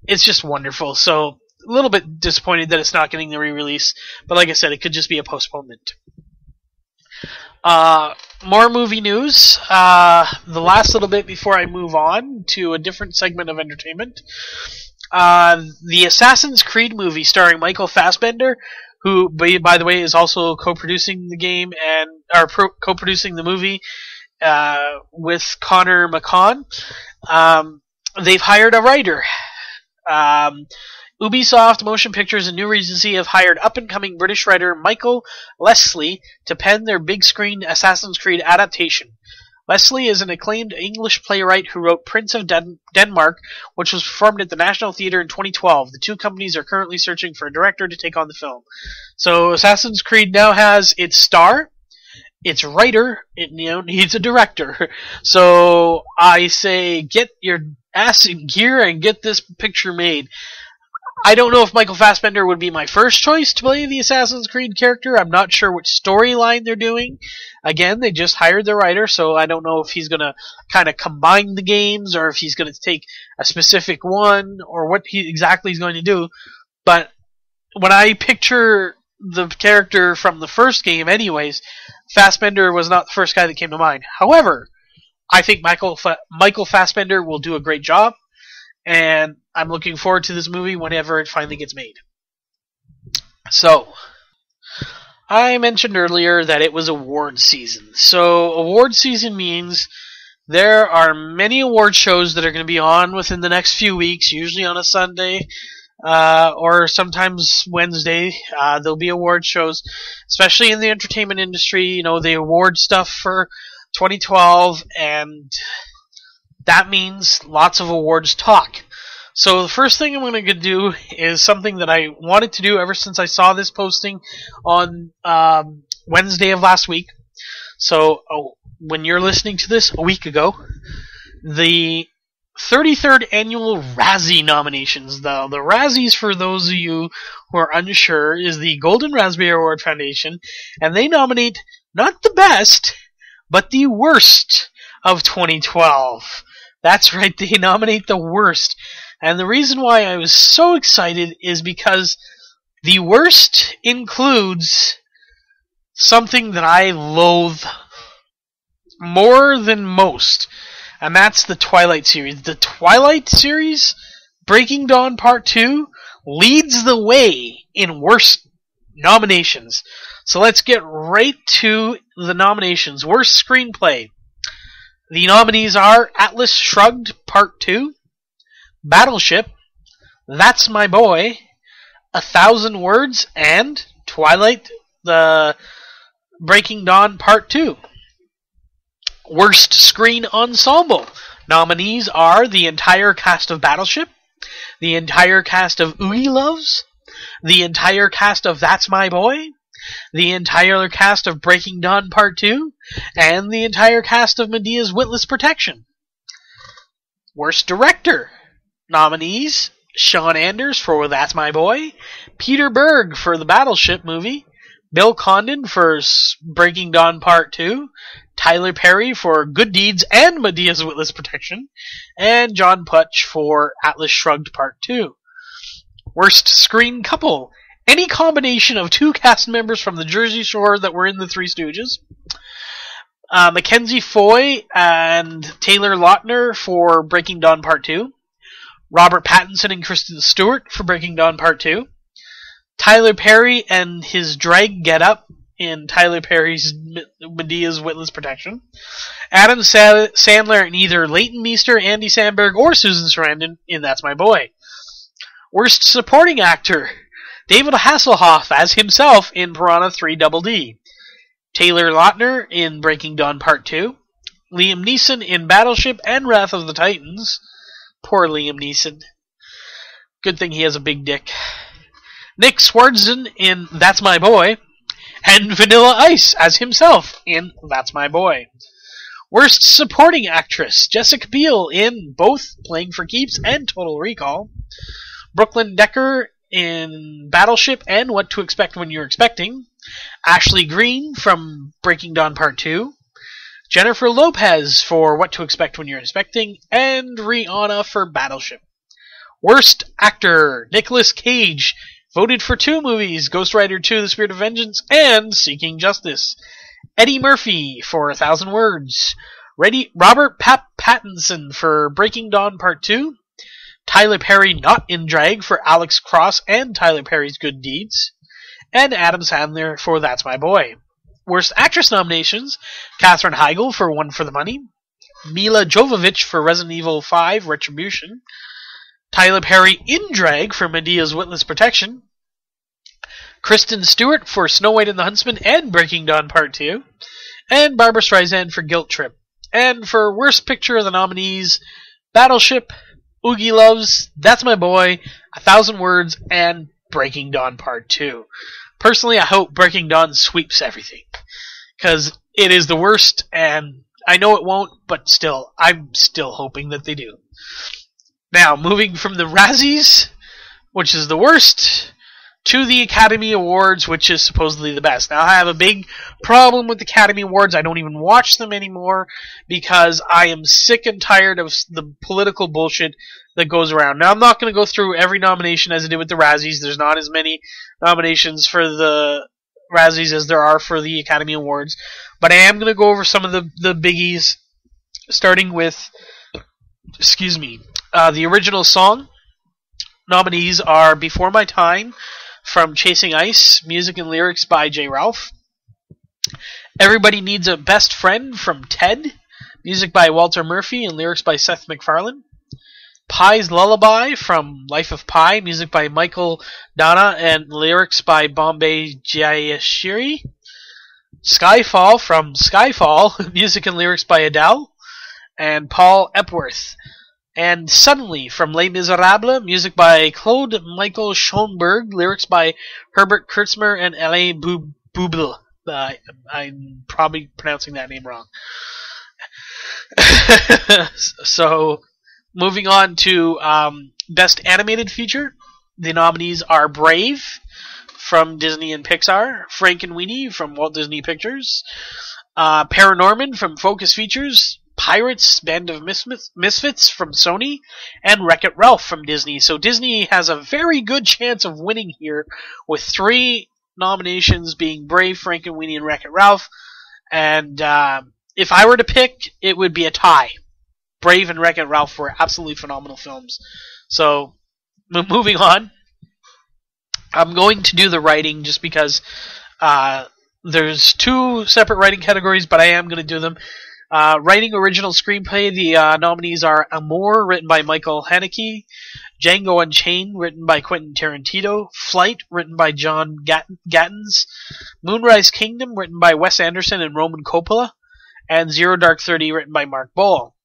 it's just wonderful. So a little bit disappointed that it's not getting the re-release, but like I said, it could just be a postponement. Uh, more movie news. Uh, the last little bit before I move on to a different segment of entertainment. Uh, the Assassin's Creed movie starring Michael Fassbender, who, by the way, is also co-producing the game and pro- co-producing the movie uh, with Conor McCaughan. Um, they've hired a writer. Um, Ubisoft Motion Pictures and New Regency have hired up-and-coming British writer Michael Leslie to pen their big-screen Assassin's Creed adaptation. Leslie is an acclaimed English playwright who wrote Prince of Den- Denmark, which was performed at the National Theatre in 2012. The two companies are currently searching for a director to take on the film. So Assassin's Creed now has its star, its writer, it you know needs a director. So I say get your ass in gear and get this picture made. I don't know if Michael Fassbender would be my first choice to play the Assassin's Creed character. I'm not sure which storyline they're doing. Again, they just hired the writer, so I don't know if he's going to kind of combine the games or if he's going to take a specific one or what he exactly is going to do. But when I picture the character from the first game, anyways, Fassbender was not the first guy that came to mind. However, I think Michael Michael Fassbender will do a great job and I'm looking forward to this movie whenever it finally gets made. So, I mentioned earlier that it was award season. So, award season means there are many award shows that are going to be on within the next few weeks, usually on a Sunday. Uh, or sometimes Wednesday, uh, there'll be award shows, especially in the entertainment industry. You know, they award stuff for 2012, and that means lots of awards talk. So the first thing I'm going to do is something that I wanted to do ever since I saw this posting on um, Wednesday of last week. So oh, when you're listening to this a week ago, the 33rd annual Razzie nominations. The the Razzies, for those of you who are unsure, is the Golden Raspberry Award Foundation, and they nominate not the best, but the worst of 2012. That's right, they nominate the worst. And the reason why I was so excited is because the worst includes something that I loathe more than most, and that's the Twilight series. The Twilight series, Breaking Dawn Part 2, leads the way in worst nominations. So let's get right to the nominations. Worst screenplay. The nominees are Atlas Shrugged Part 2, Battleship, That's My Boy, A Thousand Words, and Twilight the Breaking Dawn Part 2. Worst Screen Ensemble. Nominees are the entire cast of Battleship, the entire cast of Oogieloves, the entire cast of That's My Boy, the entire cast of Breaking Dawn Part 2, and the entire cast of Madea's Witless Protection. Worst Director nominees Sean Anders for That's My Boy, Peter Berg for the Battleship movie, Bill Condon for Breaking Dawn Part 2, Tyler Perry for Good Deeds and Madea's Witless Protection, and John Putch for Atlas Shrugged Part 2. Worst Screen Couple any combination of two cast members from the Jersey Shore that were in the Three Stooges. Uh, Mackenzie Foy and Taylor Lautner for Breaking Dawn Part 2. Robert Pattinson and Kristen Stewart for Breaking Dawn Part 2. Tyler Perry and his drag getup in Tyler Perry's Madea's Witless Protection. Adam Sandler and either Leighton Meester, Andy Samberg, or Susan Sarandon in That's My Boy. Worst Supporting Actor David Hasselhoff as himself in Piranha 3 Double D, Taylor Lautner in Breaking Dawn Part 2, Liam Neeson in Battleship and Wrath of the Titans. Poor Liam Neeson. Good thing he has a big dick. Nick Swardson in That's My Boy, and Vanilla Ice as himself in That's My Boy. Worst Supporting Actress Jessica Biel in both Playing for Keeps and Total Recall. Brooklyn Decker in Battleship and What to Expect When You're Expecting. Ashley Greene from Breaking Dawn Part 2. Jennifer Lopez for What to Expect When You're Expecting. And Rihanna for Battleship. Worst Actor Nicolas Cage voted for two movies Ghost Rider 2 The Spirit of Vengeance and Seeking Justice. Eddie Murphy for A Thousand Words. Ready, Robert Pap Pattinson for Breaking Dawn Part 2. Tyler Perry not in drag for Alex Cross and Tyler Perry's Good Deeds. And Adam Sandler for That's My Boy. Worst Actress nominations Katherine Heigl for One for the Money. Milla Jovovich for Resident Evil 5 Retribution. Tyler Perry in drag for Madea's Witless Protection. Kristen Stewart for Snow White and the Huntsman and Breaking Dawn Part 2. And Barbra Streisand for Guilt Trip. And for Worst Picture of the nominees, Battleship, Oogieloves, That's My Boy, A Thousand Words, and Breaking Dawn Part 2. Personally, I hope Breaking Dawn sweeps everything. Because it is the worst, and I know it won't, but still, I'm still hoping that they do. Now, moving from the Razzies, which is the worst, to the Academy Awards, which is supposedly the best. Now, I have a big problem with the Academy Awards. I don't even watch them anymore because I am sick and tired of the political bullshit that goes around. Now, I'm not going to go through every nomination as I did with the Razzies. There's not as many nominations for the Razzies as there are for the Academy Awards, but I am going to go over some of the, the biggies, starting with, excuse me, uh, the original song. Nominees are Before My Time, from Chasing Ice, music and lyrics by J. Ralph. Everybody Needs a Best Friend from Ted, music by Walter Murphy and lyrics by Seth MacFarlane. Pi's Lullaby from Life of Pi, music by Mychael Danna and lyrics by Bombay Jayashri. Skyfall from Skyfall, music and lyrics by Adele. And Paul Epworth, and Suddenly from Les Miserables, music by Claude Michael Schoenberg, lyrics by Herbert Kurtzmer and Alain Boublil. Uh, I'm probably pronouncing that name wrong. so, moving on to um, Best Animated Feature, the nominees are Brave from Disney and Pixar, Frankenweenie from Walt Disney Pictures, uh, Paranorman from Focus Features, Pirates, Band of Misfits from Sony, and Wreck It Ralph from Disney. So Disney has a very good chance of winning here with three nominations being Brave, Frankenweenie, and Weenie, and Wreck It Ralph. And uh, if I were to pick, it would be a tie. Brave and Wreck It Ralph were absolutely phenomenal films. So, moving on. I'm going to do the writing just because uh, there's two separate writing categories, but I am going to do them. Uh, writing original screenplay, the uh, nominees are Amour, written by Michael Haneke, Django Unchained, written by Quentin Tarantino, Flight, written by John Gatins, Moonrise Kingdom, written by Wes Anderson and Roman Coppola, and Zero Dark Thirty, written by Mark Boal.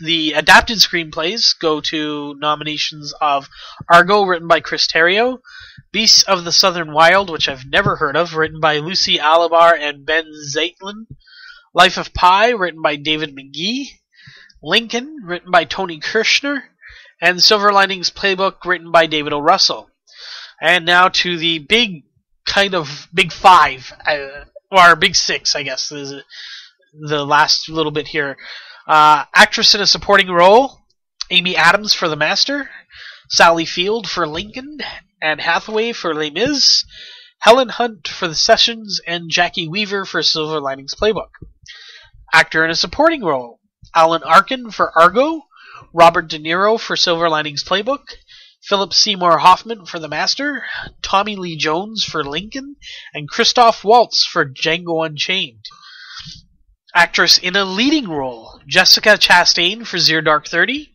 The adapted screenplays go to nominations of Argo, written by Chris Terrio, Beasts of the Southern Wild, which I've never heard of, written by Lucy Alibar and Ben Zeitlin, Life of Pi, written by David Magee. Lincoln, written by Tony Kushner. And Silver Linings Playbook, written by David O. Russell. And now to the big, kind of, big five, uh, or big six, I guess, is the last little bit here. Uh, actress in a supporting role, Amy Adams for The Master, Sally Field for Lincoln, Anne Hathaway for Les Mis, Helen Hunt for The Sessions, and Jacki Weaver for Silver Linings Playbook. Actor in a supporting role Alan Arkin for Argo, Robert De Niro for Silver Linings Playbook, Philip Seymour Hoffman for The Master, Tommy Lee Jones for Lincoln, and Christoph Waltz for Django Unchained. Actress in a leading role Jessica Chastain for Zero Dark Thirty,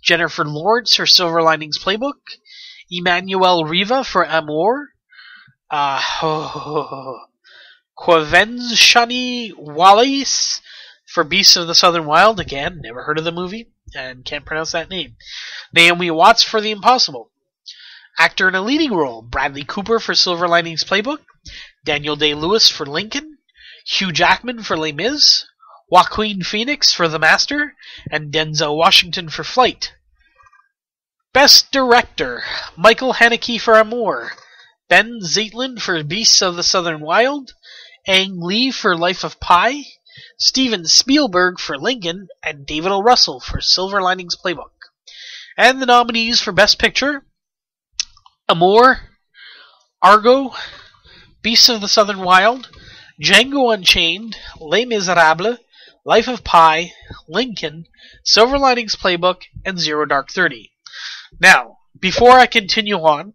Jennifer Lawrence for Silver Linings Playbook, Emmanuelle Riva for Amour, uh, oh, Quvenzhané Wallis for Beasts of the Southern Wild. Again, never heard of the movie and can't pronounce that name. Naomi Watts for The Impossible. Actor in a leading role Bradley Cooper for Silver Linings Playbook, Daniel Day Lewis for Lincoln, Hugh Jackman for Les Mis, Joaquin Phoenix for The Master, and Denzel Washington for Flight. Best Director Michael Haneke for Amour, Ben Zeitlin for Beasts of the Southern Wild, Ang Lee for Life of Pi, Steven Spielberg for Lincoln, and David O. Russell for Silver Linings Playbook. And the nominees for Best Picture Amour, Argo, Beasts of the Southern Wild, Django Unchained, Les Miserables, Life of Pi, Lincoln, Silver Linings Playbook, and Zero Dark Thirty. Now, before I continue on,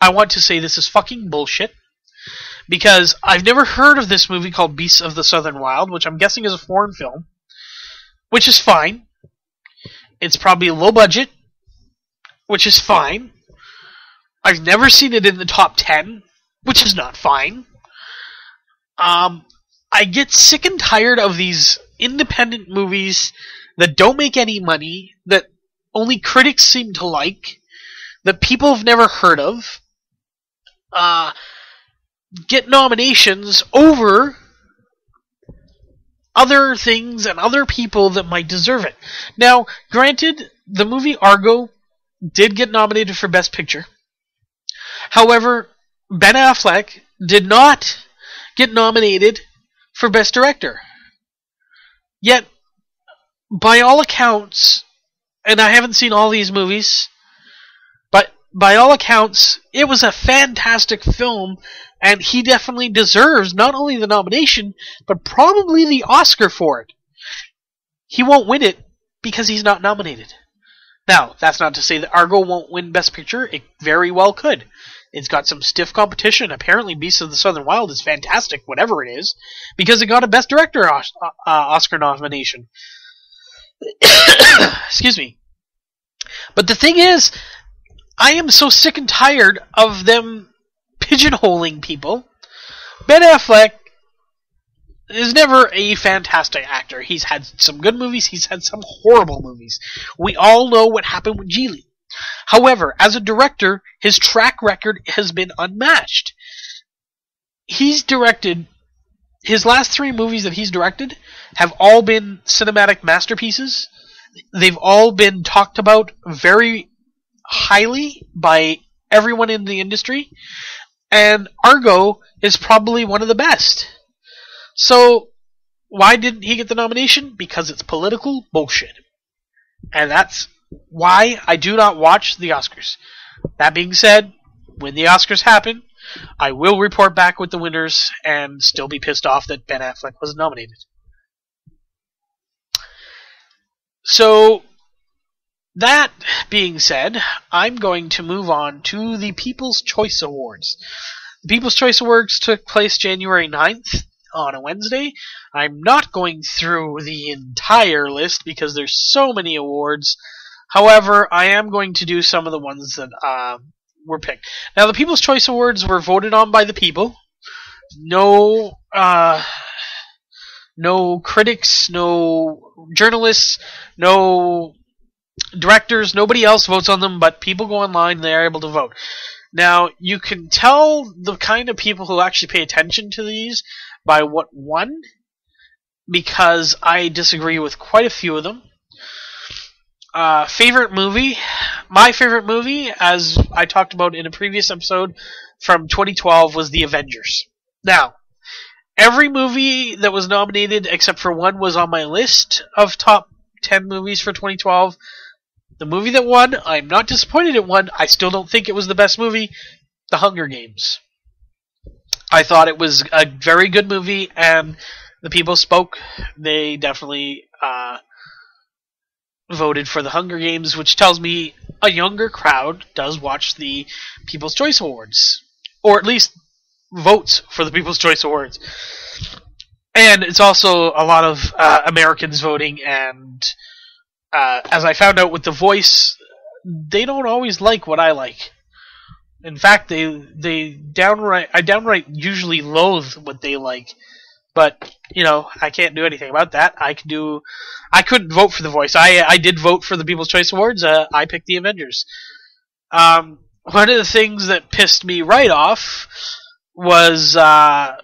I want to say this is fucking bullshit. Because I've never heard of this movie called Beasts of the Southern Wild, which I'm guessing is a foreign film. Which is fine. It's probably low budget, which is fine. I've never seen it in the top 10, which is not fine. Um, I get sick and tired of these independent movies that don't make any money, that only critics seem to like, that people have never heard of, uh, get nominations over other things and other people that might deserve it. Now, granted, the movie Argo did get nominated for Best Picture. However, Ben Affleck did not get nominated for Best Director. Yet, by all accounts, and I haven't seen all these movies, but by all accounts, it was a fantastic film, and he definitely deserves not only the nomination, but probably the Oscar for it. He won't win it because he's not nominated. Now, that's not to say that Argo won't win Best Picture. It very well could. It's got some stiff competition. Apparently, Beasts of the Southern Wild is fantastic, whatever it is, because it got a Best Director uh, Oscar nomination. Excuse me. But the thing is, I am so sick and tired of them pigeonholing people. Ben Affleck is never a fantastic actor. He's had some good movies, he's had some horrible movies. We all know what happened with Gigli. However, as a director, his track record has been unmatched. He's directed his last three movies that he's directed have all been cinematic masterpieces. They've all been talked about very highly by everyone in the industry, and Argo is probably one of the best. So, why didn't he get the nomination? Because it's political bullshit. And that's why I do not watch the Oscars. That being said, when the Oscars happen, I will report back with the winners and still be pissed off that Ben Affleck was nominated. So, that being said, I'm going to move on to the People's Choice Awards. The People's Choice Awards took place January 9th on a Wednesday. I'm not going through the entire list because there's so many awards However, I am going to do some of the ones that uh, were picked. Now, the People's Choice Awards were voted on by the people. No, uh, no critics, no journalists, no directors. Nobody else votes on them, but people go online. and They are able to vote. Now, you can tell the kind of people who actually pay attention to these by what won, because I disagree with quite a few of them. Uh, favorite movie? My favorite movie, as I talked about in a previous episode from 2012, was The Avengers. Now, every movie that was nominated except for one was on my list of top 10 movies for 2012. The movie that won, I'm not disappointed it won. I still don't think it was the best movie. The Hunger Games. I thought it was a very good movie, and the people spoke. They definitely uh, voted for the Hunger Games, which tells me a younger crowd does watch the People's Choice Awards, or at least votes for the People's Choice Awards. And it's also a lot of uh, Americans voting, and uh, as I found out with The Voice, they don't always like what I like. In fact, they they downright I downright usually loathe what they like. But you know, I can't do anything about that. I can do. I couldn't vote for the voice. I I did vote for the People's Choice Awards. Uh, I picked the Avengers. Um, one of the things that pissed me right off was uh,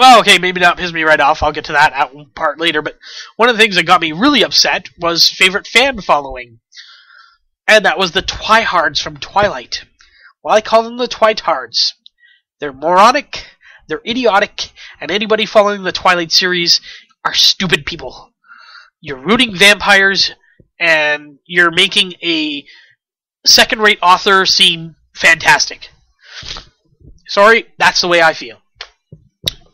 well, okay, maybe not pissed me right off. I'll get to that at part later. But one of the things that got me really upset was favorite fan following, and that was the Twihards from Twilight. Well, I call them the Twitards. They're moronic, they're idiotic, and anybody following the Twilight series are stupid people. You're rooting vampires, and you're making a second-rate author seem fantastic. Sorry, that's the way I feel.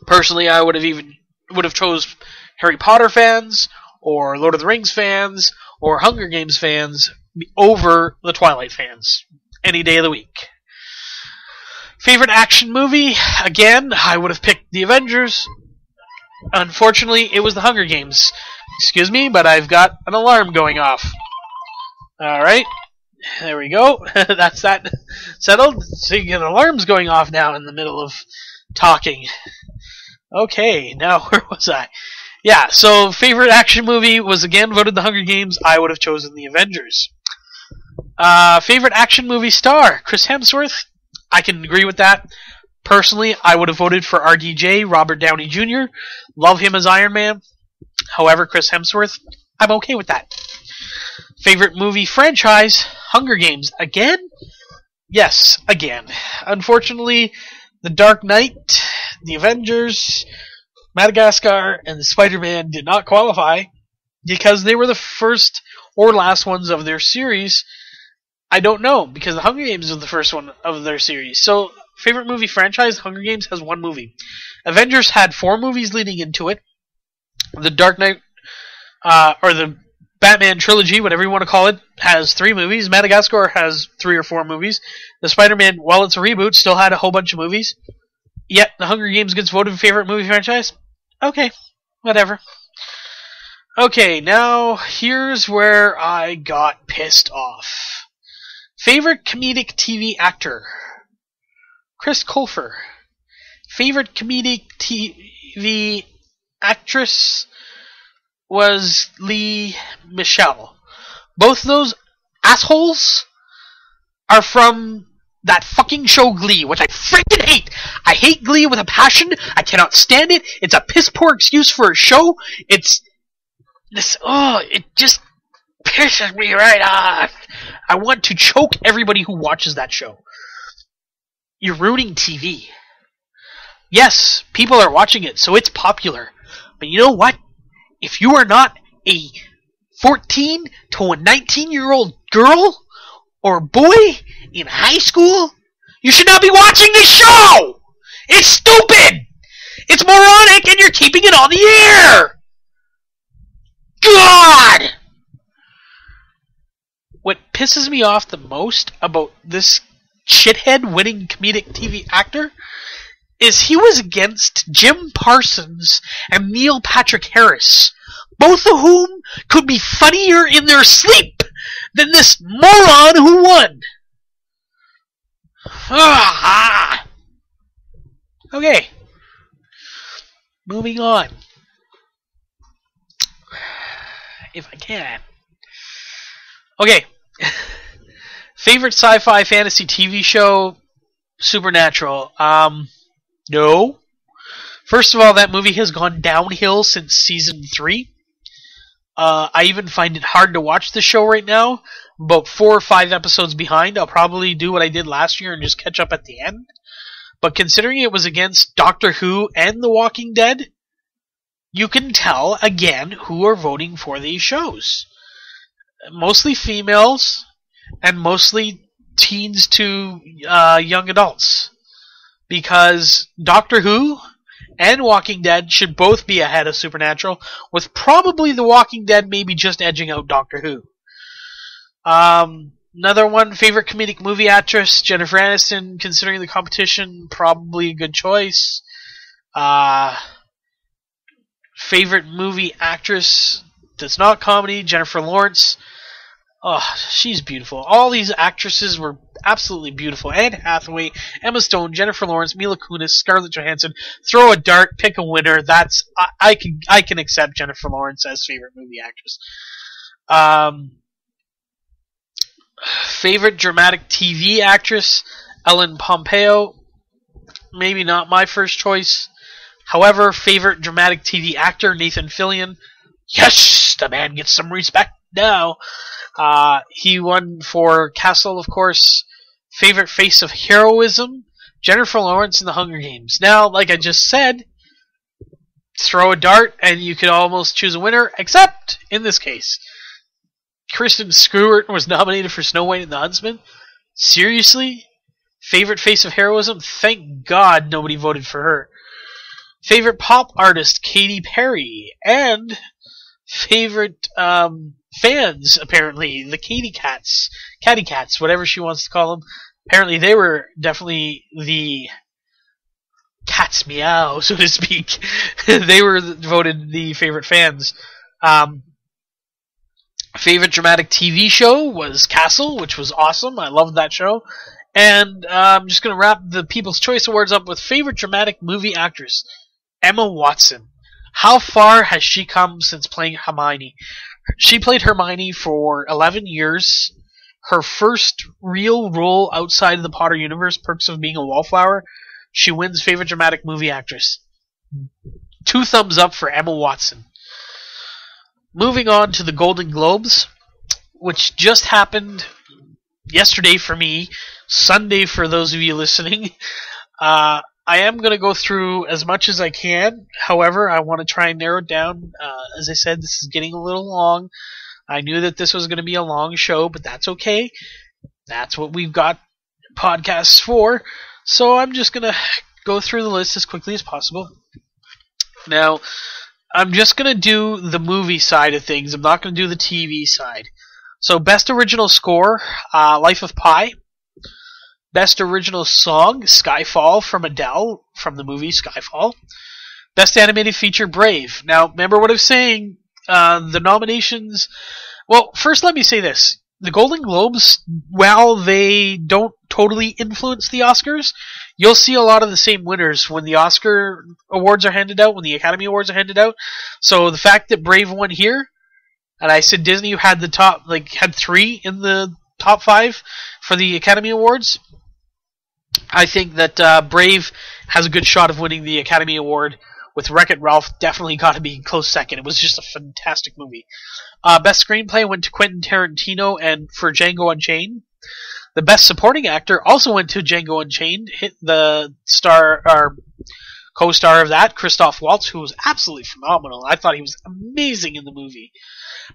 Personally, I would have even would have chose Harry Potter fans or Lord of the Rings fans or Hunger Games fans over the Twilight fans any day of the week. Favorite action movie? Again, I would have picked The Avengers. Unfortunately, it was The Hunger Games. Excuse me, but I've got an alarm going off. Alright. There we go. That's that settled. So an alarm's going off now in the middle of talking. Okay, now where was I? Yeah, so favorite action movie was again voted The Hunger Games. I would have chosen The Avengers. Uh, favorite action movie star? Chris Hemsworth. I can agree with that. Personally, I would have voted for RDJ, Robert Downey Jr. Love him as Iron Man. However, Chris Hemsworth, I'm okay with that. Favorite movie franchise? Hunger Games. Again? Yes, again. Unfortunately, The Dark Knight, The Avengers, Madagascar, and Spider Man did not qualify because they were the first or last ones of their series. I don't know because The Hunger Games was the first one of their series. So, favorite movie franchise? Hunger Games has one movie. Avengers had four movies leading into it. The Dark Knight, uh, or the Batman trilogy, whatever you want to call it, has three movies. Madagascar has three or four movies. The Spider-Man, while it's a reboot, still had a whole bunch of movies. Yet The Hunger Games gets voted favorite movie franchise. Okay, whatever. Okay, now here's where I got pissed off. Favorite comedic TV actor? Chris Colfer. Favorite comedic TV actress was Lea Michele. Both those assholes are from that fucking show Glee, which I freaking hate. I hate Glee with a passion. I cannot stand it. It's a piss poor excuse for a show. It's this. Oh, it just pisses me right off. I want to choke everybody who watches that show. You're ruining TV. Yes, people are watching it, so it's popular. But you know what? If you are not a 14 to a 19 year old girl or boy in high school, you should not be watching this show! It's stupid! It's moronic and you're keeping it on the air! God! What pisses me off the most about this shithead winning comedic TV actor is he was against Jim Parsons and Neil Patrick Harris, both of whom could be funnier in their sleep than this moron who won. Ah. Okay. Moving on. If I can. Okay. Favorite sci-fi fantasy TV show? Supernatural. Um, no. First of all, that movie has gone downhill since season three. Uh, I even find it hard to watch the show right now. About four or five episodes behind. I'll probably do what I did last year and just catch up at the end. But considering it was against Doctor Who and The Walking Dead, you can tell again who are voting for these shows. Mostly females and mostly teens to uh, young adults. Because Doctor Who and Walking Dead should both be ahead of Supernatural, with probably The Walking Dead maybe just edging out Doctor Who. Um, another one, favorite comedic movie actress, Jennifer Aniston, considering the competition, probably a good choice. Uh, favorite movie actress that's not comedy, Jennifer Lawrence. Oh, she's beautiful. All these actresses were absolutely beautiful. Anne Hathaway, Emma Stone, Jennifer Lawrence, Mila Kunis, Scarlett Johansson. Throw a dart, pick a winner. That's I, I can I can accept Jennifer Lawrence as favorite movie actress. Um, favorite dramatic TV actress, Ellen Pompeo. Maybe not my first choice. However, favorite dramatic TV actor, Nathan Fillion. Yes, the man gets some respect now. Uh, he won for Castle, of course. Favorite face of heroism, Jennifer Lawrence in The Hunger Games. Now, like I just said, throw a dart and you could almost choose a winner, except in this case. Kristen Stewart was nominated for Snow White and the Huntsman. Seriously? Favorite face of heroism? Thank God nobody voted for her. Favorite pop artist? Katy Perry. And favorite um, fans, apparently, the Katy Cats. Catty Cats, whatever she wants to call them. Apparently they were definitely the cat's meow, so to speak. they were voted the favorite fans. Um, favorite dramatic TV show was Castle, which was awesome. I loved that show. And uh, I'm just going to wrap the People's Choice Awards up with favorite dramatic movie actress, Emma Watson. How far has she come since playing Hermione? She played Hermione for 11 years. Her first real role outside of the Potter universe, Perks of Being a Wallflower, she wins favorite dramatic movie actress. Two thumbs up for Emma Watson. Moving on to the Golden Globes, which just happened yesterday for me, Sunday for those of you listening. Uh, I am going to go through as much as I can. However, I want to try and narrow it down. Uh, as I said, this is getting a little long. I knew that this was going to be a long show, but that's okay. That's what we've got podcasts for. So I'm just going to go through the list as quickly as possible. Now, I'm just going to do the movie side of things. I'm not going to do the TV side. So, best original score, uh, Life of Pi. Best original song, Skyfall from Adele from the movie Skyfall. Best animated feature, Brave. Now, remember what I'm saying? Uh, the nominations. Well, first, let me say this. The Golden Globes, while they don't totally influence the Oscars, you'll see a lot of the same winners when the Oscar awards are handed out, when the Academy Awards are handed out. So the fact that Brave won here, and I said Disney had the top, like had three in the top five for the Academy Awards. I think that uh, Brave has a good shot of winning the Academy Award. With Wreck It Ralph, definitely got to be close second. It was just a fantastic movie. Uh, best screenplay went to Quentin Tarantino and for Django Unchained. The best supporting actor also went to Django Unchained. Hit the star or co-star of that, Christoph Waltz, who was absolutely phenomenal. I thought he was amazing in the movie.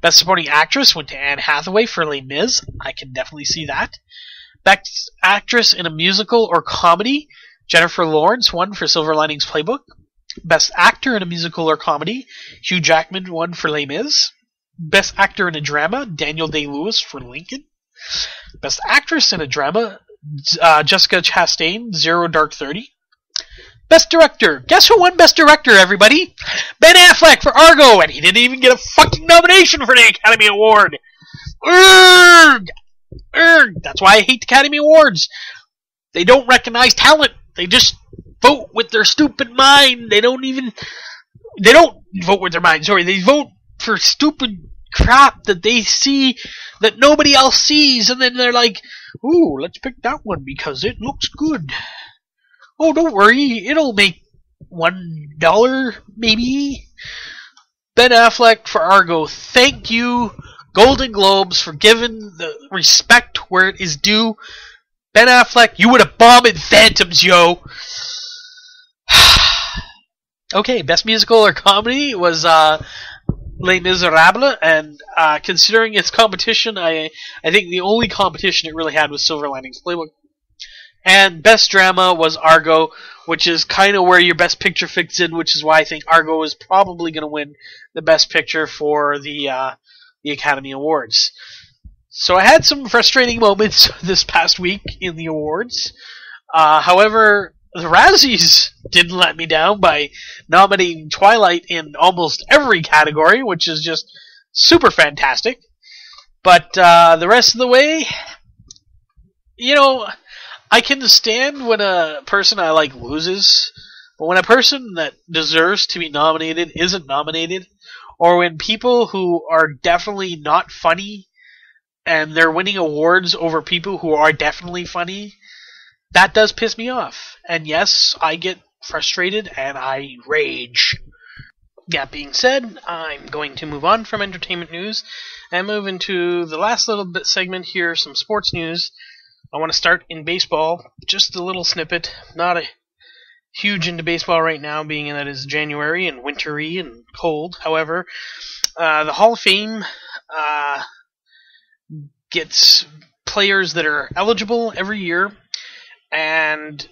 Best supporting actress went to Anne Hathaway for Les Mis. I can definitely see that. Best actress in a musical or comedy, Jennifer Lawrence won for Silver Linings Playbook. Best actor in a musical or comedy, Hugh Jackman won for Les Mis. Best actor in a drama, Daniel Day Lewis for Lincoln. Best actress in a drama, uh, Jessica Chastain, Zero Dark Thirty. Best director, guess who won Best Director? Everybody, Ben Affleck for Argo, and he didn't even get a fucking nomination for the Academy Award. Urgh! Urgh! That's why I hate the Academy Awards. They don't recognize talent. They just vote with their stupid mind. They don't even. They don't vote with their mind. Sorry, they vote for stupid crap that they see that nobody else sees, and then they're like, "Ooh, let's pick that one because it looks good." Oh, don't worry, it'll make one dollar maybe. Ben Affleck for Argo. Thank you, Golden Globes, for giving the respect where it is due. Ben Affleck, you would have bombed Phantoms, yo. Okay, best musical or comedy was uh, Les Miserables, and uh, considering its competition, I I think the only competition it really had was Silver Linings Playbook. And best drama was Argo, which is kind of where your best picture fits in, which is why I think Argo is probably going to win the best picture for the uh, the Academy Awards. So I had some frustrating moments this past week in the awards. Uh, however, the Razzies didn't let me down by nominating Twilight in almost every category, which is just super fantastic. But uh, the rest of the way, you know, I can stand when a person I like loses, but when a person that deserves to be nominated isn't nominated, or when people who are definitely not funny and they're winning awards over people who are definitely funny, that does piss me off. And yes, I get frustrated and I rage. That being said, I'm going to move on from entertainment news and move into the last little bit segment here, some sports news. I want to start in baseball, just a little snippet, not a huge into baseball right now, being that it's January and wintry and cold. However, uh, the Hall of Fame uh, gets players that are eligible every year, and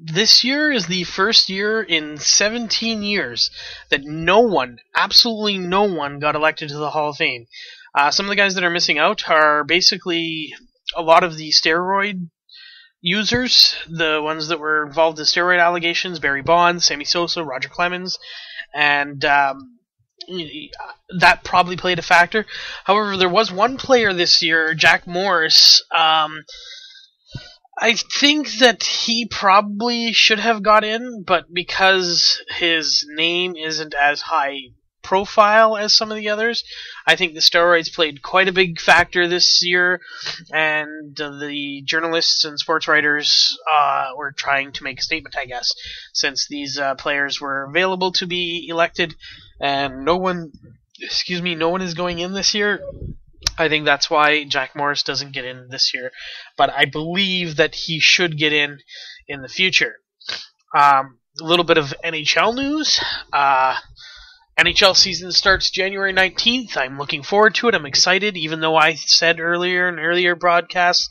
this year is the first year in 17 years that no one, absolutely no one, got elected to the Hall of Fame. Uh, some of the guys that are missing out are basically a lot of the steroid users, the ones that were involved in steroid allegations, Barry Bonds, Sammy Sosa, Roger Clemens, and um, that probably played a factor. However, there was one player this year, Jack Morris. Um, I think that he probably should have got in, but because his name isn't as high profile as some of the others. I think the steroids played quite a big factor this year, and the journalists and sports writers uh, were trying to make a statement, I guess, since these uh, players were available to be elected, and no one, excuse me, no one is going in this year. I think that's why Jack Morris doesn't get in this year, but I believe that he should get in in the future. Um, a little bit of NHL news. Uh, NHL season starts January 19th. I'm looking forward to it. I'm excited, even though I said earlier in earlier broadcasts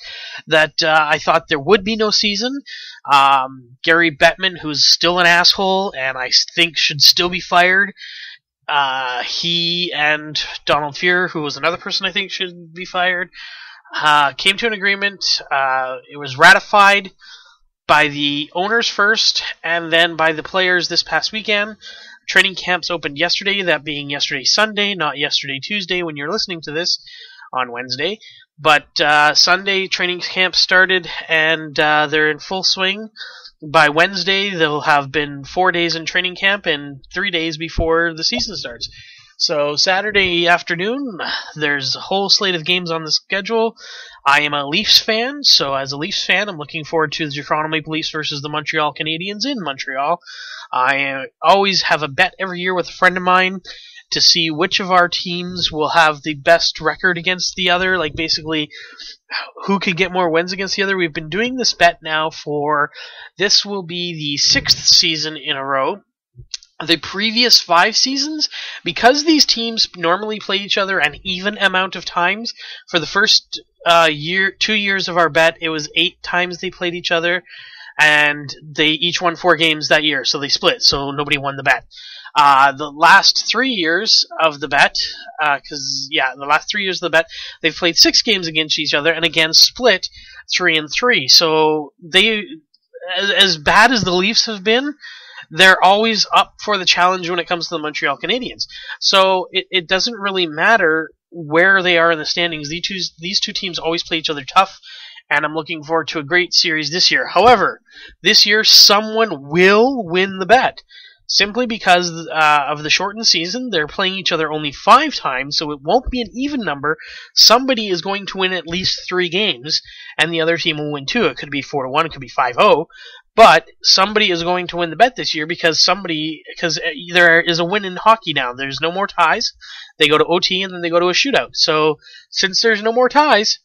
that uh, I thought there would be no season. Um, Gary Bettman, who's still an asshole and I think should still be fired, uh, he and Donald Fehr, who was another person I think should be fired, uh, came to an agreement. Uh, it was ratified by the owners first and then by the players this past weekend. Training camps opened yesterday, that being yesterday Sunday, not yesterday Tuesday when you're listening to this on Wednesday. But uh, Sunday training camp started and uh, they're in full swing. By Wednesday, they'll have been four days in training camp and three days before the season starts. So Saturday afternoon, there's a whole slate of games on the schedule. I am a Leafs fan, so as a Leafs fan, I'm looking forward to the Toronto Maple Leafs versus the Montreal Canadiens in Montreal. I always have a bet every year with a friend of mine to see which of our teams will have the best record against the other, like basically who could get more wins against the other. We've been doing this bet now for this will be the sixth season in a row the previous five seasons, because these teams normally play each other an even amount of times, for the first uh, year, two years of our bet, it was eight times they played each other, and they each won four games that year, so they split, so nobody won the bet. Uh, the last three years of the bet, because uh, yeah, the last three years of the bet, they've played six games against each other, and again split three and three. So they, as, as bad as the Leafs have been, they're always up for the challenge when it comes to the Montreal Canadiens. So it, it doesn't really matter where they are in the standings. These two, these two teams always play each other tough, and I'm looking forward to a great series this year. However, this year someone will win the bet. Simply because uh, of the shortened season, they're playing each other only five times, so it won't be an even number. Somebody is going to win at least three games, and the other team will win two. It could be four to one, it could be five zero, oh, but somebody is going to win the bet this year because somebody because uh, there is a win in hockey now. There's no more ties. They go to OT and then they go to a shootout. So since there's no more ties,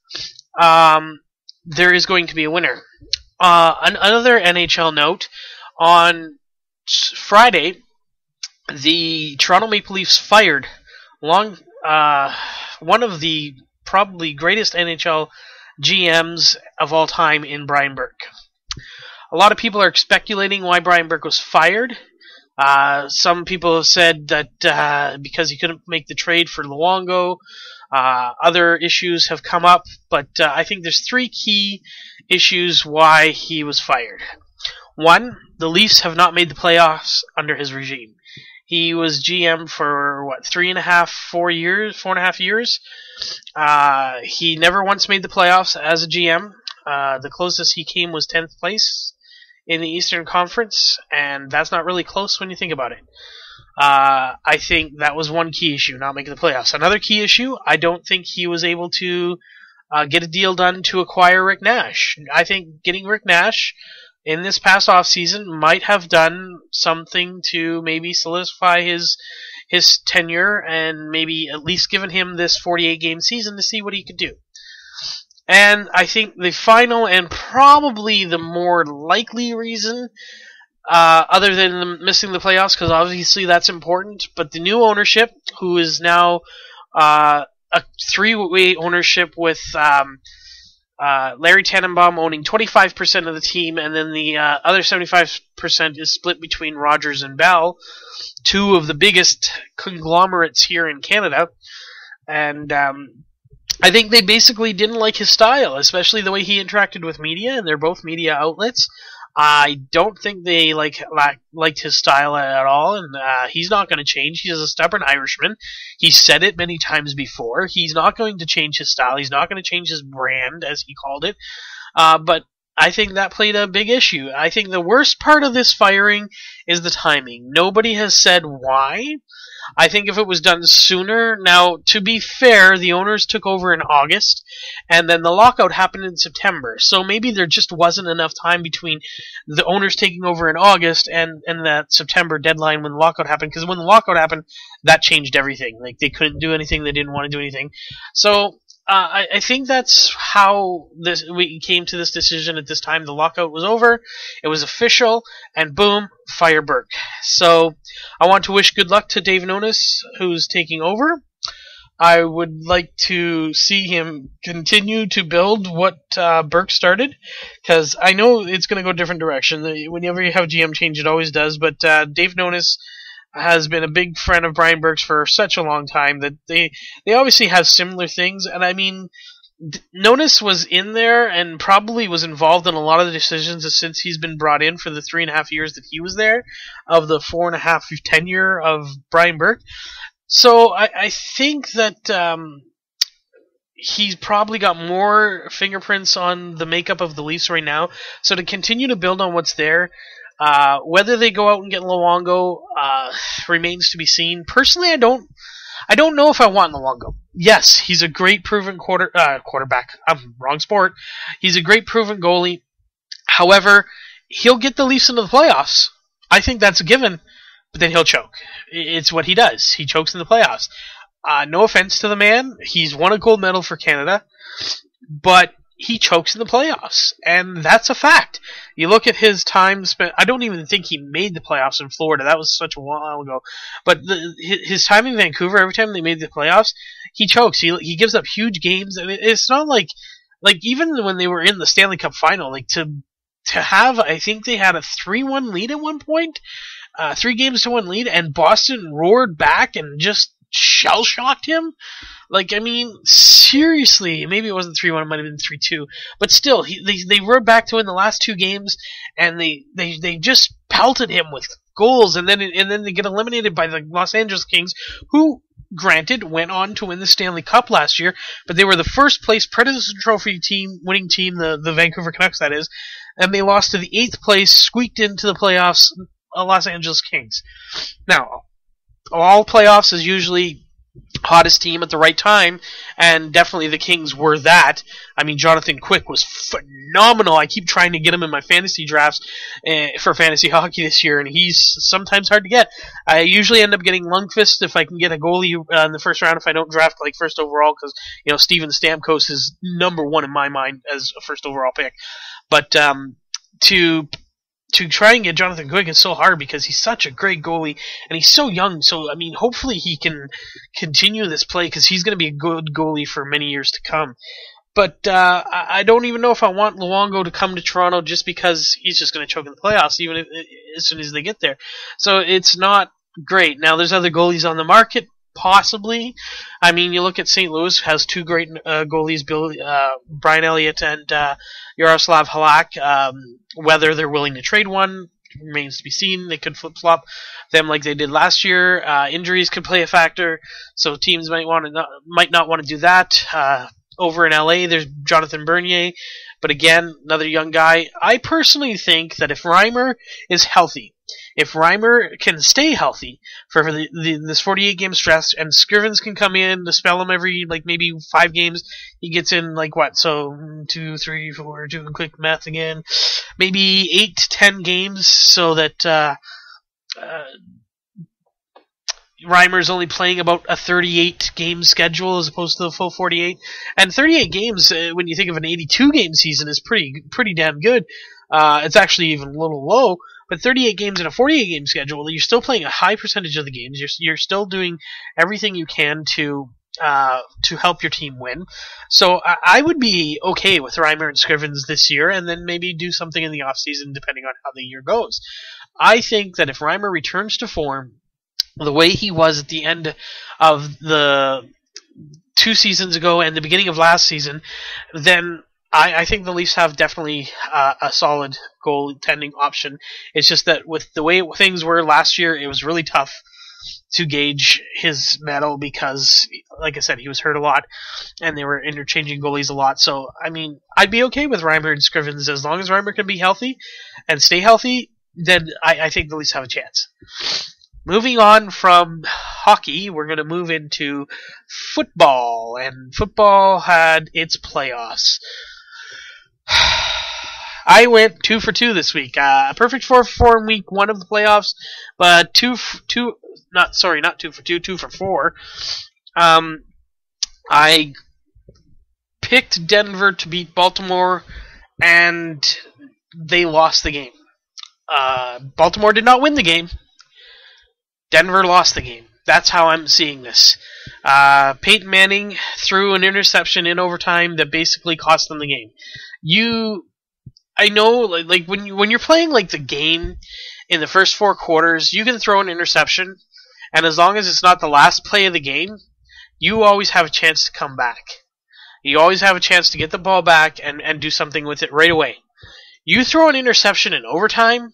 um, there is going to be a winner. Uh, another NHL note on Friday, the Toronto Maple Leafs fired long uh, one of the probably greatest NHL GMs of all time in Brian Burke. A lot of people are speculating why Brian Burke was fired. Uh, some people have said that uh, because he couldn't make the trade for Luongo. Uh, other issues have come up, but uh, I think there's three key issues why he was fired. One, the Leafs have not made the playoffs under his regime. He was GM for what three and a half, four years, four and a half years. Uh, he never once made the playoffs as a GM. Uh, the closest he came was tenth place in the Eastern Conference, and that's not really close when you think about it. Uh, I think that was one key issue, not making the playoffs. Another key issue, I don't think he was able to uh, get a deal done to acquire Rick Nash. I think getting Rick Nash in this past off season might have done something to maybe solidify his his tenure and maybe at least given him this 48 game season to see what he could do. And I think the final and probably the more likely reason, uh, other than missing the playoffs, because obviously that's important, but the new ownership, who is now uh, a three-way ownership with um, uh, Larry Tannenbaum owning 25% of the team, and then the uh, other 75% is split between Rogers and Bell, two of the biggest conglomerates here in Canada. And um, I think they basically didn't like his style, especially the way he interacted with media, and they're both media outlets. I don't think they like, like liked his style at all, and uh, he's not going to change. He's a stubborn Irishman. He said it many times before. He's not going to change his style. He's not going to change his brand, as he called it. Uh, but I think that played a big issue. I think the worst part of this firing is the timing. Nobody has said why. I think if it was done sooner, now to be fair, the owners took over in August, and then the lockout happened in September. So maybe there just wasn't enough time between the owners taking over in August and and that September deadline when the lockout happened. Because when the lockout happened, that changed everything. Like they couldn't do anything, they didn't want to do anything. So uh, I, I, think that's how this we came to this decision at this time. The lockout was over, it was official, and boom, fire Burke. So I want to wish good luck to Dave Nonis, who's taking over. I would like to see him continue to build what uh, Burke started, because I know it's going to go a different direction. Whenever you have GM change, it always does. But uh, Dave Nonis has been a big friend of Brian Burke's for such a long time that they they obviously have similar things. And I mean, Nonis was in there and probably was involved in a lot of the decisions since he's been brought in for the three and a half years that he was there, of the four and a half tenure of Brian Burke. So I, I think that um, he's probably got more fingerprints on the makeup of the Leafs right now. So to continue to build on what's there, uh, whether they go out and get Luongo uh, remains to be seen. Personally, I don't. I don't know if I want Luongo. Yes, he's a great proven quarter uh, quarterback. I'm wrong sport. He's a great proven goalie. However, he'll get the Leafs into the playoffs. I think that's a given. But then he'll choke. It's what he does. He chokes in the playoffs. Uh, no offense to the man. He's won a gold medal for Canada, but he chokes in the playoffs, and that's a fact. You look at his time spent. I don't even think he made the playoffs in Florida. That was such a while ago. But the, his time in Vancouver, every time they made the playoffs, he chokes. He he gives up huge games. I mean, it's not like like even when they were in the Stanley Cup final, like to to have. I think they had a three-one lead at one point, uh, three games to one lead, and Boston roared back and just shell shocked him. Like, I mean, seriously, maybe it wasn't three one, it might have been three two, but still, he, they they rode back to win the last two games, and they they they just pelted him with goals, and then and then they get eliminated by the Los Angeles Kings, who. Granted, went on to win the Stanley Cup last year, but they were the first place President's Trophy team, winning team, the, the Vancouver Canucks, that is, and they lost to the eighth place, squeaked into the playoffs, uh, Los Angeles Kings. Now, all playoffs is usually hottest team at the right time, and definitely the Kings were that. I mean, Jonathan Quick was phenomenal. I keep trying to get him in my fantasy drafts uh, for fantasy hockey this year, and he's sometimes hard to get. I usually end up getting Lundqvist if I can get a goalie uh, in the first round if I don't draft like first overall, because you know Steven Stamkos is number one in my mind as a first overall pick. But um, to to try and get Jonathan Quick is so hard because he's such a great goalie and he's so young. So I mean, hopefully he can continue this play because he's going to be a good goalie for many years to come. But uh, I don't even know if I want Luongo to come to Toronto just because he's just going to choke in the playoffs, even if, as soon as they get there. So it's not great. Now there's other goalies on the market, possibly. I mean, you look at St. Louis has two great uh, goalies, Bill, uh, Brian Elliott and uh, Yaroslav Halak. Um, whether they're willing to trade one remains to be seen. They could flip flop them like they did last year. Uh, injuries could play a factor, so teams might want to not, might not want to do that. Uh, over in LA, there's Jonathan Bernier, but again, another young guy. I personally think that if Reimer is healthy, if Reimer can stay healthy for the, the, this 48 game stretch, and Scrivens can come in to spell him every like maybe five games, he gets in like what? So two, three, four, doing quick math again, maybe eight to ten games, so that uh, uh, only playing about a 38 game schedule as opposed to the full 48. And 38 games, uh, when you think of an 82 game season, is pretty pretty damn good. Uh, it's actually even a little low, but 38 games in a 48 game schedule, you're still playing a high percentage of the games. You're you're still doing everything you can to uh, to help your team win. So I, I would be okay with Reimer and Scrivens this year, and then maybe do something in the offseason depending on how the year goes. I think that if Reimer returns to form the way he was at the end of the two seasons ago and the beginning of last season, then I, I think the Leafs have definitely uh, a solid goaltending option. It's just that with the way things were last year, it was really tough to gauge his mettle because, like I said, he was hurt a lot, and they were interchanging goalies a lot. So, I mean, I'd be okay with Reimer and Scrivens as long as Reimer can be healthy and stay healthy. Then I, I think the Leafs have a chance. Moving on from hockey, we're going to move into football, and football had its playoffs. I went two for two this week. Uh, perfect four for four in week one of the playoffs, but two f- two not sorry not two for two two for four. Um, I picked Denver to beat Baltimore, and they lost the game. Uh, Baltimore did not win the game. Denver lost the game. That's how I'm seeing this. Uh, Peyton Manning threw an interception in overtime that basically cost them the game. You, I know, like, like when you when you're playing like the game in the first four quarters, you can throw an interception, and as long as it's not the last play of the game, you always have a chance to come back. You always have a chance to get the ball back and, and do something with it right away. You throw an interception in overtime,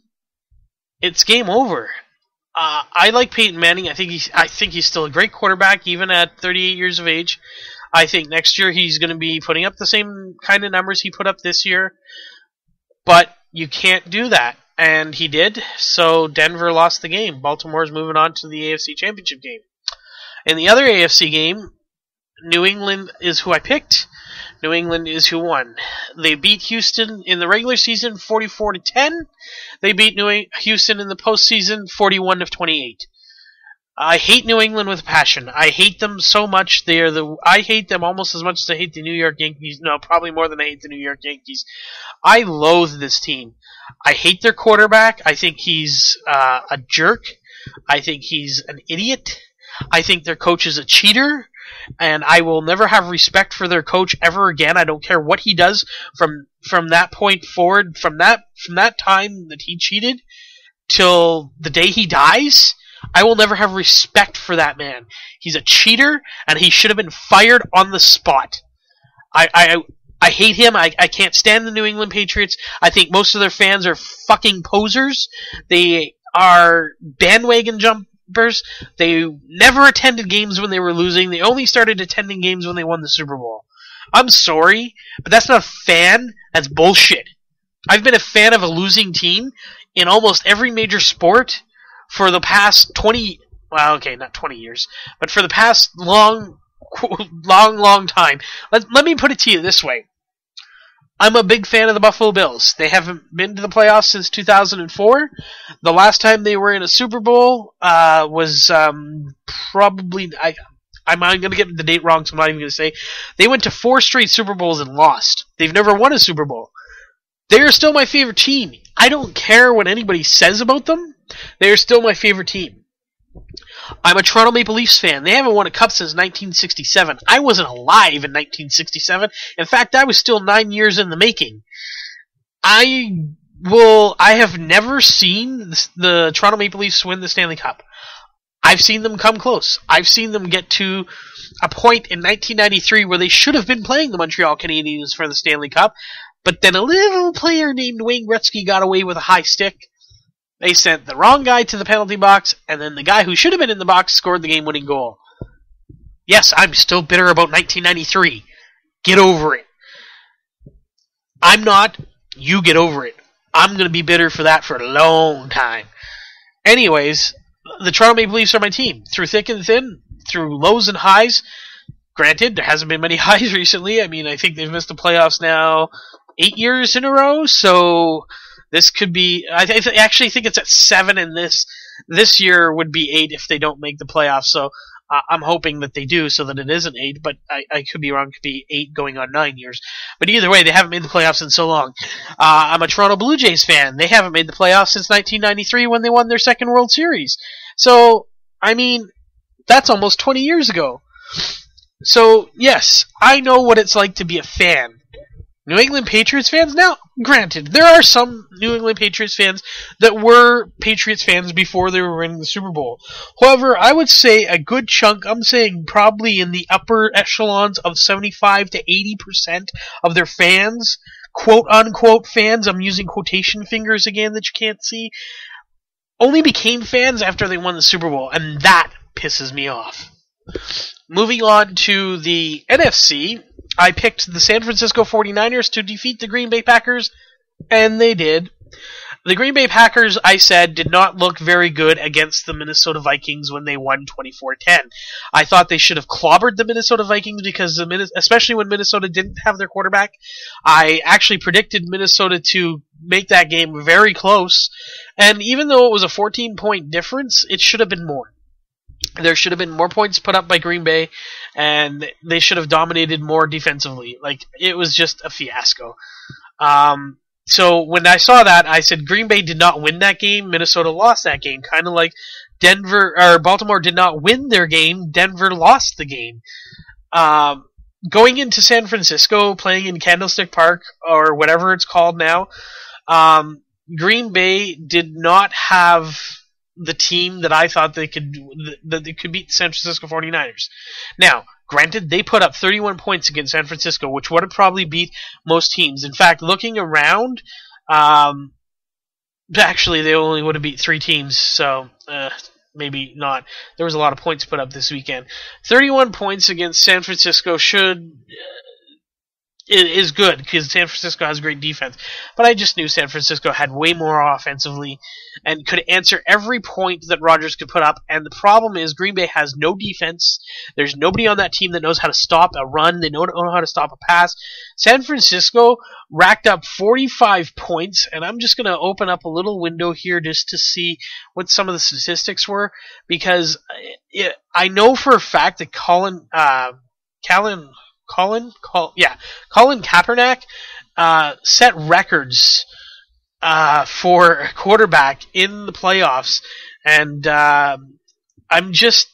it's game over. Uh, I like Peyton Manning. I think he's I think he's still a great quarterback, even at 38 years of age. I think next year he's going to be putting up the same kind of numbers he put up this year. But you can't do that, and he did. So Denver lost the game. Baltimore's moving on to the AFC Championship game. In the other AFC game, New England is who I picked. New England is who won. They beat Houston in the regular season 44 to 10. They beat New Houston in the postseason 41 to 28. I hate New England with passion. I hate them so much. They are the I hate them almost as much as I hate the New York Yankees. No, probably more than I hate the New York Yankees. I loathe this team. I hate their quarterback. I think he's uh, a jerk. I think he's an idiot. I think their coach is a cheater and I will never have respect for their coach ever again. I don't care what he does from from that point forward, from that from that time that he cheated till the day he dies. I will never have respect for that man. He's a cheater, and he should have been fired on the spot. I I, I hate him. I, I can't stand the New England Patriots. I think most of their fans are fucking posers. They are bandwagon jumpers. they never attended games when they were losing. They only started attending games when they won the Super Bowl. I'm sorry, but that's not a fan. That's bullshit. I've been a fan of a losing team in almost every major sport for the past 20 well, okay, not 20 years, but for the past long long long time. Let, let me put it to you this way. I'm a big fan of the Buffalo Bills. They haven't been to the playoffs since 2004. The last time they were in a Super Bowl uh, was um, probably I. I'm, I'm going to get the date wrong, so I'm not even going to say. They went to four straight Super Bowls and lost. They've never won a Super Bowl. They are still my favorite team. I don't care what anybody says about them. They are still my favorite team. I'm a Toronto Maple Leafs fan. They haven't won a cup since 1967. I wasn't alive in 1967. In fact, I was still nine years in the making. I will. I have never seen the, Toronto Maple Leafs win the Stanley Cup. I've seen them come close. I've seen them get to a point in 1993 where they should have been playing the Montreal Canadiens for the Stanley Cup, but then a little player named Wayne Gretzky got away with a high stick they sent the wrong guy to the penalty box, and then the guy who should have been in the box scored the game winning goal. Yes, I'm still bitter about 1993. Get over it. I'm not. You get over it. I'm going to be bitter for that for a long time. anyways, the Toronto Maple Leafs are my team through thick and thin, through lows and highs. Granted, there hasn't been many highs recently. I mean, I think they've missed the playoffs now eight years in a row, so this could be. I, th- I actually think it's at seven, and this this year would be eight if they don't make the playoffs. So uh, I'm hoping that they do, so that it isn't eight. But I, I could be wrong. It could be eight going on nine years. But either way, they haven't made the playoffs in so long. Uh, I'm a Toronto Blue Jays fan. They haven't made the playoffs since 1993 when they won their second World Series. So I mean, that's almost 20 years ago. So yes, I know what it's like to be a fan. New England Patriots fans? Now, granted, there are some New England Patriots fans that were Patriots fans before they were winning the Super Bowl. However, I would say a good chunk, I'm saying probably in the upper echelons of 75 to 80% of their fans, quote unquote fans, I'm using quotation fingers again that you can't see, only became fans after they won the Super Bowl, and that pisses me off. Moving on to the NFC, I picked the San Francisco 49ers to defeat the Green Bay Packers, and they did. The Green Bay Packers, I said, did not look very good against the Minnesota Vikings when they won 24-10. I thought they should have clobbered the Minnesota Vikings because the especially when Minnesota didn't have their quarterback. I actually predicted Minnesota to make that game very close, and even though it was a 14 point difference, it should have been more. There should have been more points put up by Green Bay, and they should have dominated more defensively. Like it was just a fiasco. Um, so when I saw that, I said Green Bay did not win that game. Minnesota lost that game, kind of like Denver or Baltimore did not win their game. Denver lost the game. Um, going into San Francisco, playing in Candlestick Park or whatever it's called now, um, Green Bay did not have the team that I thought they could that they could beat the San Francisco 49ers. Now, granted, they put up 31 points against San Francisco, which would have probably beat most teams. In fact, looking around, um, actually, they only would have beat three teams, so uh, maybe not. There was a lot of points put up this weekend. 31 points against San Francisco should is good because San Francisco has great defense. But I just knew San Francisco had way more offensively and could answer every point that Rodgers could put up. And the problem is Green Bay has no defense. There's nobody on that team that knows how to stop a run. They don't know how to stop a pass. San Francisco racked up 45 points, and I'm just going to open up a little window here just to see what some of the statistics were because it, I know for a fact that Colin, uh, Callan Colin, Col- yeah, Colin Kaepernick uh, set records uh, for quarterback in the playoffs, and uh, I'm just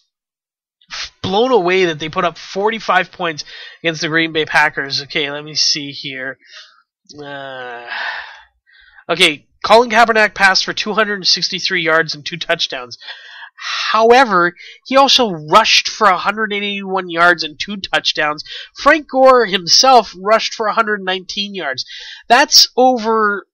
blown away that they put up 45 points against the Green Bay Packers. Okay, let me see here. Uh, okay, Colin Kaepernick passed for 263 yards and two touchdowns. However, he also rushed for 181 yards and two touchdowns. Frank Gore himself rushed for 119 yards. That's over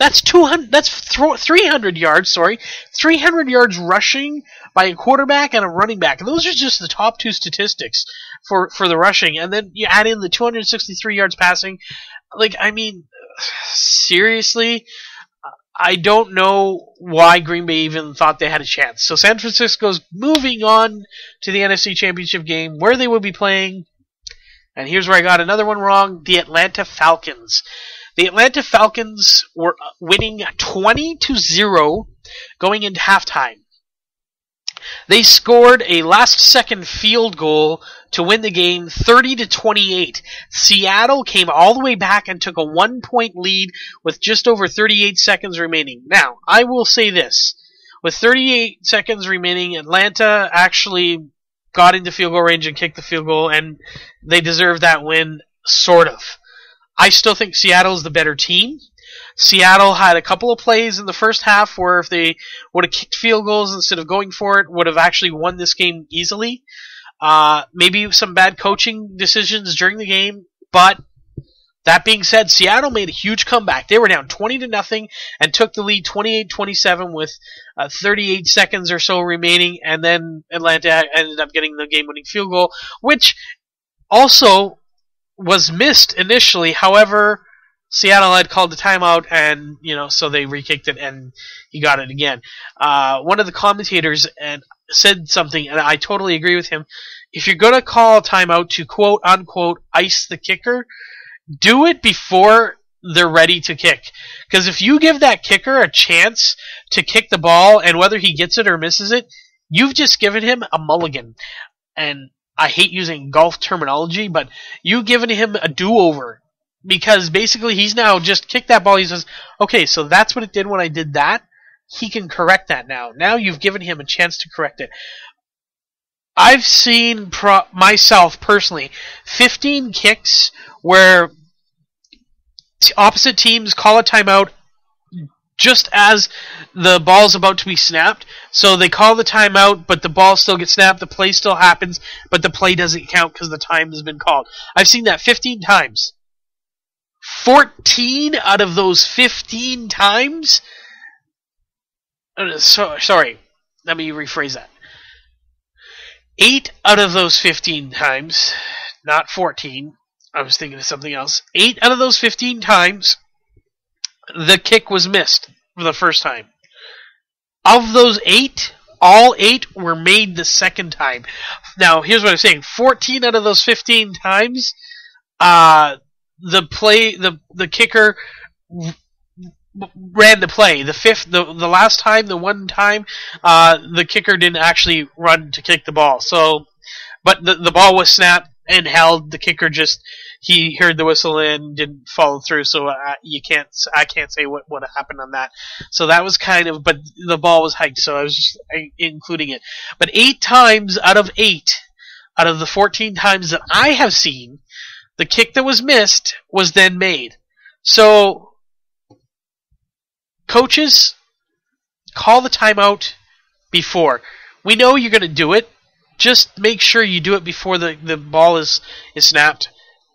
that's 200 that's 300 yards, sorry. 300 yards rushing by a quarterback and a running back. Those are just the top two statistics for for the rushing. And then you add in the 263 yards passing. Like I mean seriously, I don't know why Green Bay even thought they had a chance. So San Francisco's moving on to the NFC Championship game where they will be playing. And here's where I got another one wrong the Atlanta Falcons. The Atlanta Falcons were winning 20 to 0 going into halftime. They scored a last second field goal to win the game 30 to 28. Seattle came all the way back and took a one point lead with just over 38 seconds remaining. Now, I will say this. With 38 seconds remaining, Atlanta actually got into field goal range and kicked the field goal, and they deserve that win, sort of. I still think Seattle is the better team. Seattle had a couple of plays in the first half where if they would have kicked field goals instead of going for it, would have actually won this game easily. Uh, maybe some bad coaching decisions during the game, but that being said, Seattle made a huge comeback. They were down 20 to nothing and took the lead 28-27 with uh, 38 seconds or so remaining, and then Atlanta ended up getting the game-winning field goal, which also was missed initially. However, Seattle had called the timeout, and you know, so they re-kicked it, and he got it again. Uh, one of the commentators and said something, and I totally agree with him. If you're gonna call a timeout to quote unquote ice the kicker, do it before they're ready to kick. Because if you give that kicker a chance to kick the ball, and whether he gets it or misses it, you've just given him a mulligan. And I hate using golf terminology, but you've given him a do-over because basically he's now just kicked that ball. He says, "Okay, so that's what it did when I did that. He can correct that now. Now you've given him a chance to correct it." I've seen pro- myself personally 15 kicks where t- opposite teams call a timeout just as the ball's about to be snapped. So they call the timeout, but the ball still gets snapped, the play still happens, but the play doesn't count because the time has been called. I've seen that 15 times. 14 out of those 15 times. Uh, so, sorry, let me rephrase that. 8 out of those 15 times, not 14, I was thinking of something else. 8 out of those 15 times, the kick was missed for the first time. Of those 8, all 8 were made the second time. Now, here's what I'm saying 14 out of those 15 times, uh, the play the the kicker ran the play. The fifth, the the last time, the one time, uh, the kicker didn't actually run to kick the ball. So, but the the ball was snapped and held. The kicker just he heard the whistle and didn't follow through. So uh, you can't I can't say what what happened on that. So that was kind of, but the ball was hiked. So I was just including it. But eight times out of eight, out of the fourteen times that I have seen the kick that was missed was then made. So, coaches, call the timeout before. We know you're going to do it. Just make sure you do it before the, the ball is, is snapped.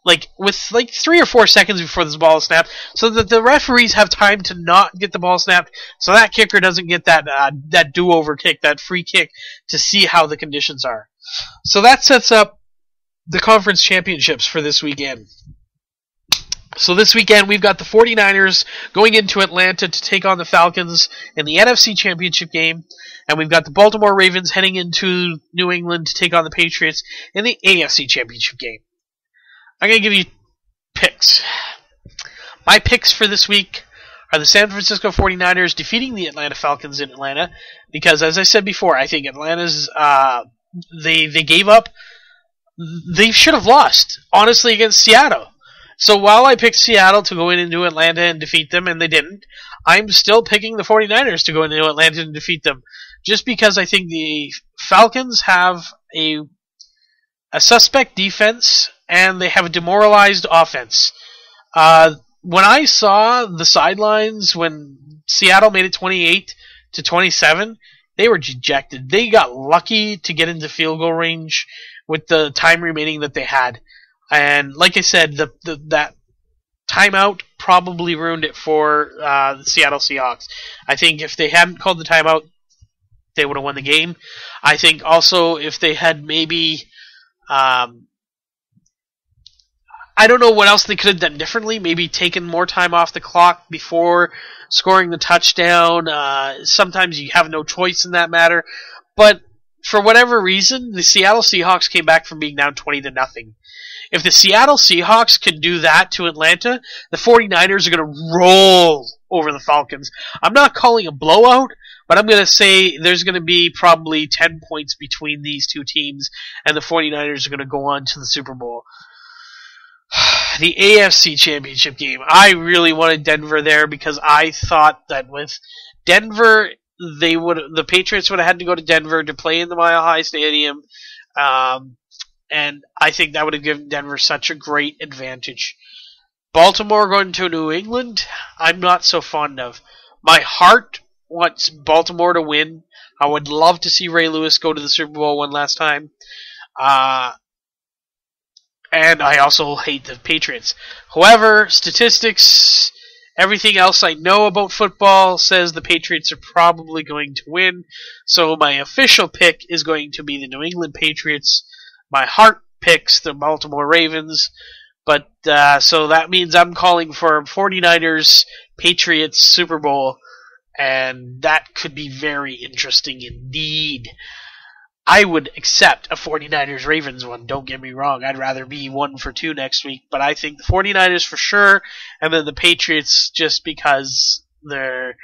Like, with like three or four seconds before this ball is snapped, so that the referees have time to not get the ball snapped, so that kicker doesn't get that, uh, that do over kick, that free kick, to see how the conditions are. So that sets up the conference championships for this weekend. So this weekend we've got the 49ers going into Atlanta to take on the Falcons in the NFC Championship game, and we've got the Baltimore Ravens heading into New England to take on the Patriots in the AFC Championship game. I'm going to give you picks. My picks for this week are the San Francisco 49ers defeating the Atlanta Falcons in Atlanta because as I said before, I think Atlanta's uh, they they gave up they should have lost, honestly, against Seattle. So while I picked Seattle to go in into Atlanta and defeat them, and they didn't, I'm still picking the 49ers to go into Atlanta and defeat them. Just because I think the Falcons have a a suspect defense and they have a demoralized offense. Uh, when I saw the sidelines when Seattle made it 28 to 27, they were dejected. They got lucky to get into field goal range with the time remaining that they had. And like I said, the, the that timeout probably ruined it for uh, the Seattle Seahawks. I think if they hadn't called the timeout, they would have won the game. I think also if they had maybe, um, I don't know what else they could have done differently. Maybe taken more time off the clock before scoring the touchdown. Uh, sometimes you have no choice in that matter, but for whatever reason, the Seattle Seahawks came back from being down 20 to nothing. If the Seattle Seahawks can do that to Atlanta, the 49ers are going to roll over the Falcons. I'm not calling a blowout, but I'm going to say there's going to be probably 10 points between these two teams, and the 49ers are going to go on to the Super Bowl. the AFC Championship game. I really wanted Denver there because I thought that with Denver they would the Patriots would have had to go to Denver to play in the Mile High Stadium, um, and I think that would have given Denver such a great advantage. Baltimore going to New England, I'm not so fond of. My heart wants Baltimore to win. I would love to see Ray Lewis go to the Super Bowl one last time. Uh, and I also hate the Patriots. However, statistics Everything else I know about football says the Patriots are probably going to win, so my official pick is going to be the New England Patriots. My heart picks the Baltimore Ravens. But uh, so that means I'm calling for 49ers Patriots Super Bowl, and that could be very interesting indeed. I would accept a 49ers Ravens one, don't get me wrong. I'd rather be one for two next week, but I think the 49ers for sure, and then the Patriots just because they're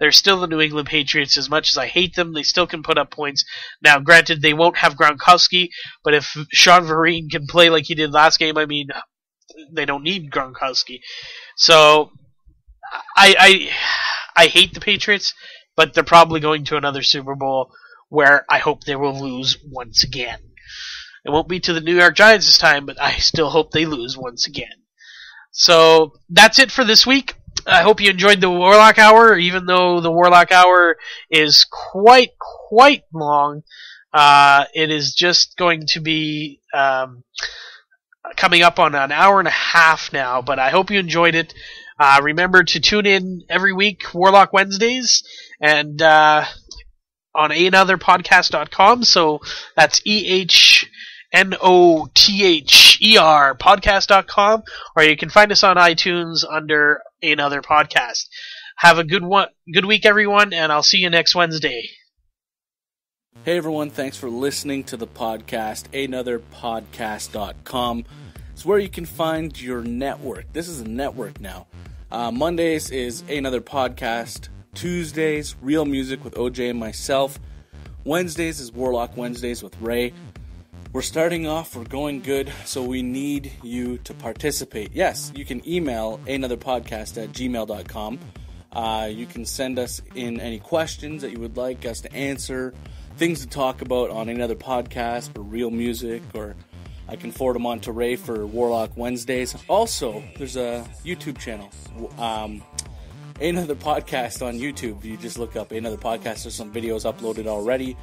they're still the New England Patriots. As much as I hate them, they still can put up points. Now, granted, they won't have Gronkowski, but if Shane Vereen can play like he did last game, I mean, they don't need Gronkowski. So, I I I hate the Patriots, but they're probably going to another Super Bowl where I hope they will lose once again. It won't be to the New York Giants this time, but I still hope they lose once again. So that's it for this week. I hope you enjoyed the Warlock Hour, even though the Warlock Hour is quite, quite long. Uh, it is just going to be um, coming up on an hour and a half now, but I hope you enjoyed it. Uh, remember to tune in every week, Warlock Wednesdays, and uh, on ehnotherpodcast.com. So that's E H N O T H E R podcast.com, or you can find us on iTunes under Another Podcast. Have a good one, good week, everyone, and I'll see you next Wednesday. Hey everyone, thanks for listening to the podcast, ehnotherpodcast.com. It's where you can find your network. This is a network now. Uh, Mondays is another podcast. Tuesdays, real music with OJ and myself. Wednesdays is Warlock Wednesdays with Ray. We're starting off, we're going good, so we need you to participate. Yes, you can email anotherpodcast at gmail.com. Uh, you can send us in any questions that you would like us to answer, things to talk about on another podcast or real music, or I can forward them on to Ray for Warlock Wednesdays. Also, there's a YouTube channel. Um, another podcast on YouTube. You just look up another podcast. There's some videos uploaded already.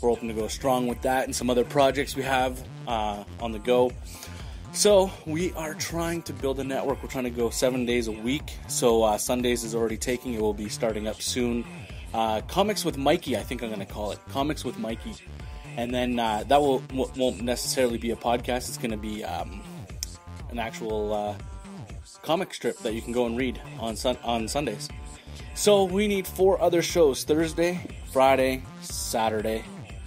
We're hoping to go strong with that and some other projects we have uh, on the go. So we are trying to build a network. We're trying to go seven days a week. So uh, Sundays is already taking. It will be starting up soon. Uh, Comics with Mikey, I think I'm going to call it. Comics with Mikey, and then uh, that will won't necessarily be a podcast. It's going to be um, an actual uh, comic strip that you can go and read on sun- on Sundays. So we need four other shows: Thursday, Friday, Saturday.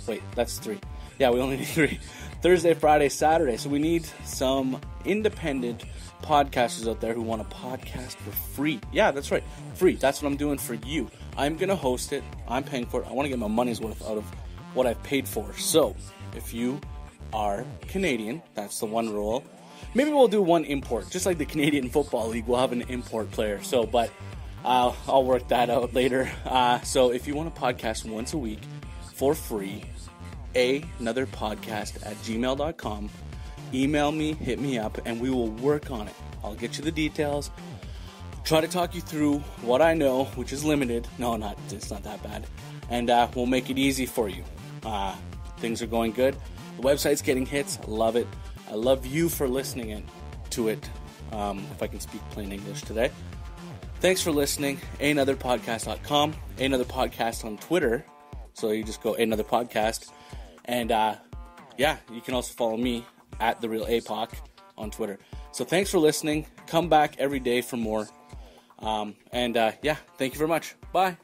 Wait, that's three. Yeah, we only need three. Thursday, Friday, Saturday. So we need some independent podcasters out there who want to podcast for free. Yeah, that's right. Free. That's what I'm doing for you. I'm to host it. I'm paying for it. I want to get my money's worth out of what I've paid for. So, if you are Canadian, that's the one rule. Maybe we'll do one import, just like the Canadian Football League. We'll have an import player. So, but uh, I'll work that out later. Uh, so, if you want to podcast once a week for free, a another podcast at gmail.com. Email me, hit me up, and we will work on it. I'll get you the details. Try to talk you through what I know, which is limited. No, not it's not that bad, and uh, we'll make it easy for you. Uh, things are going good. The website's getting hits. Love it. I love you for listening in, to it. Um, if I can speak plain English today. Thanks for listening. Ehnotherpodcast.com. Another podcast on Twitter. So you just go another podcast. And uh, yeah, you can also follow me at the real APOC on Twitter. So thanks for listening. Come back every day for more. Um, and uh, yeah, thank you very much. Bye.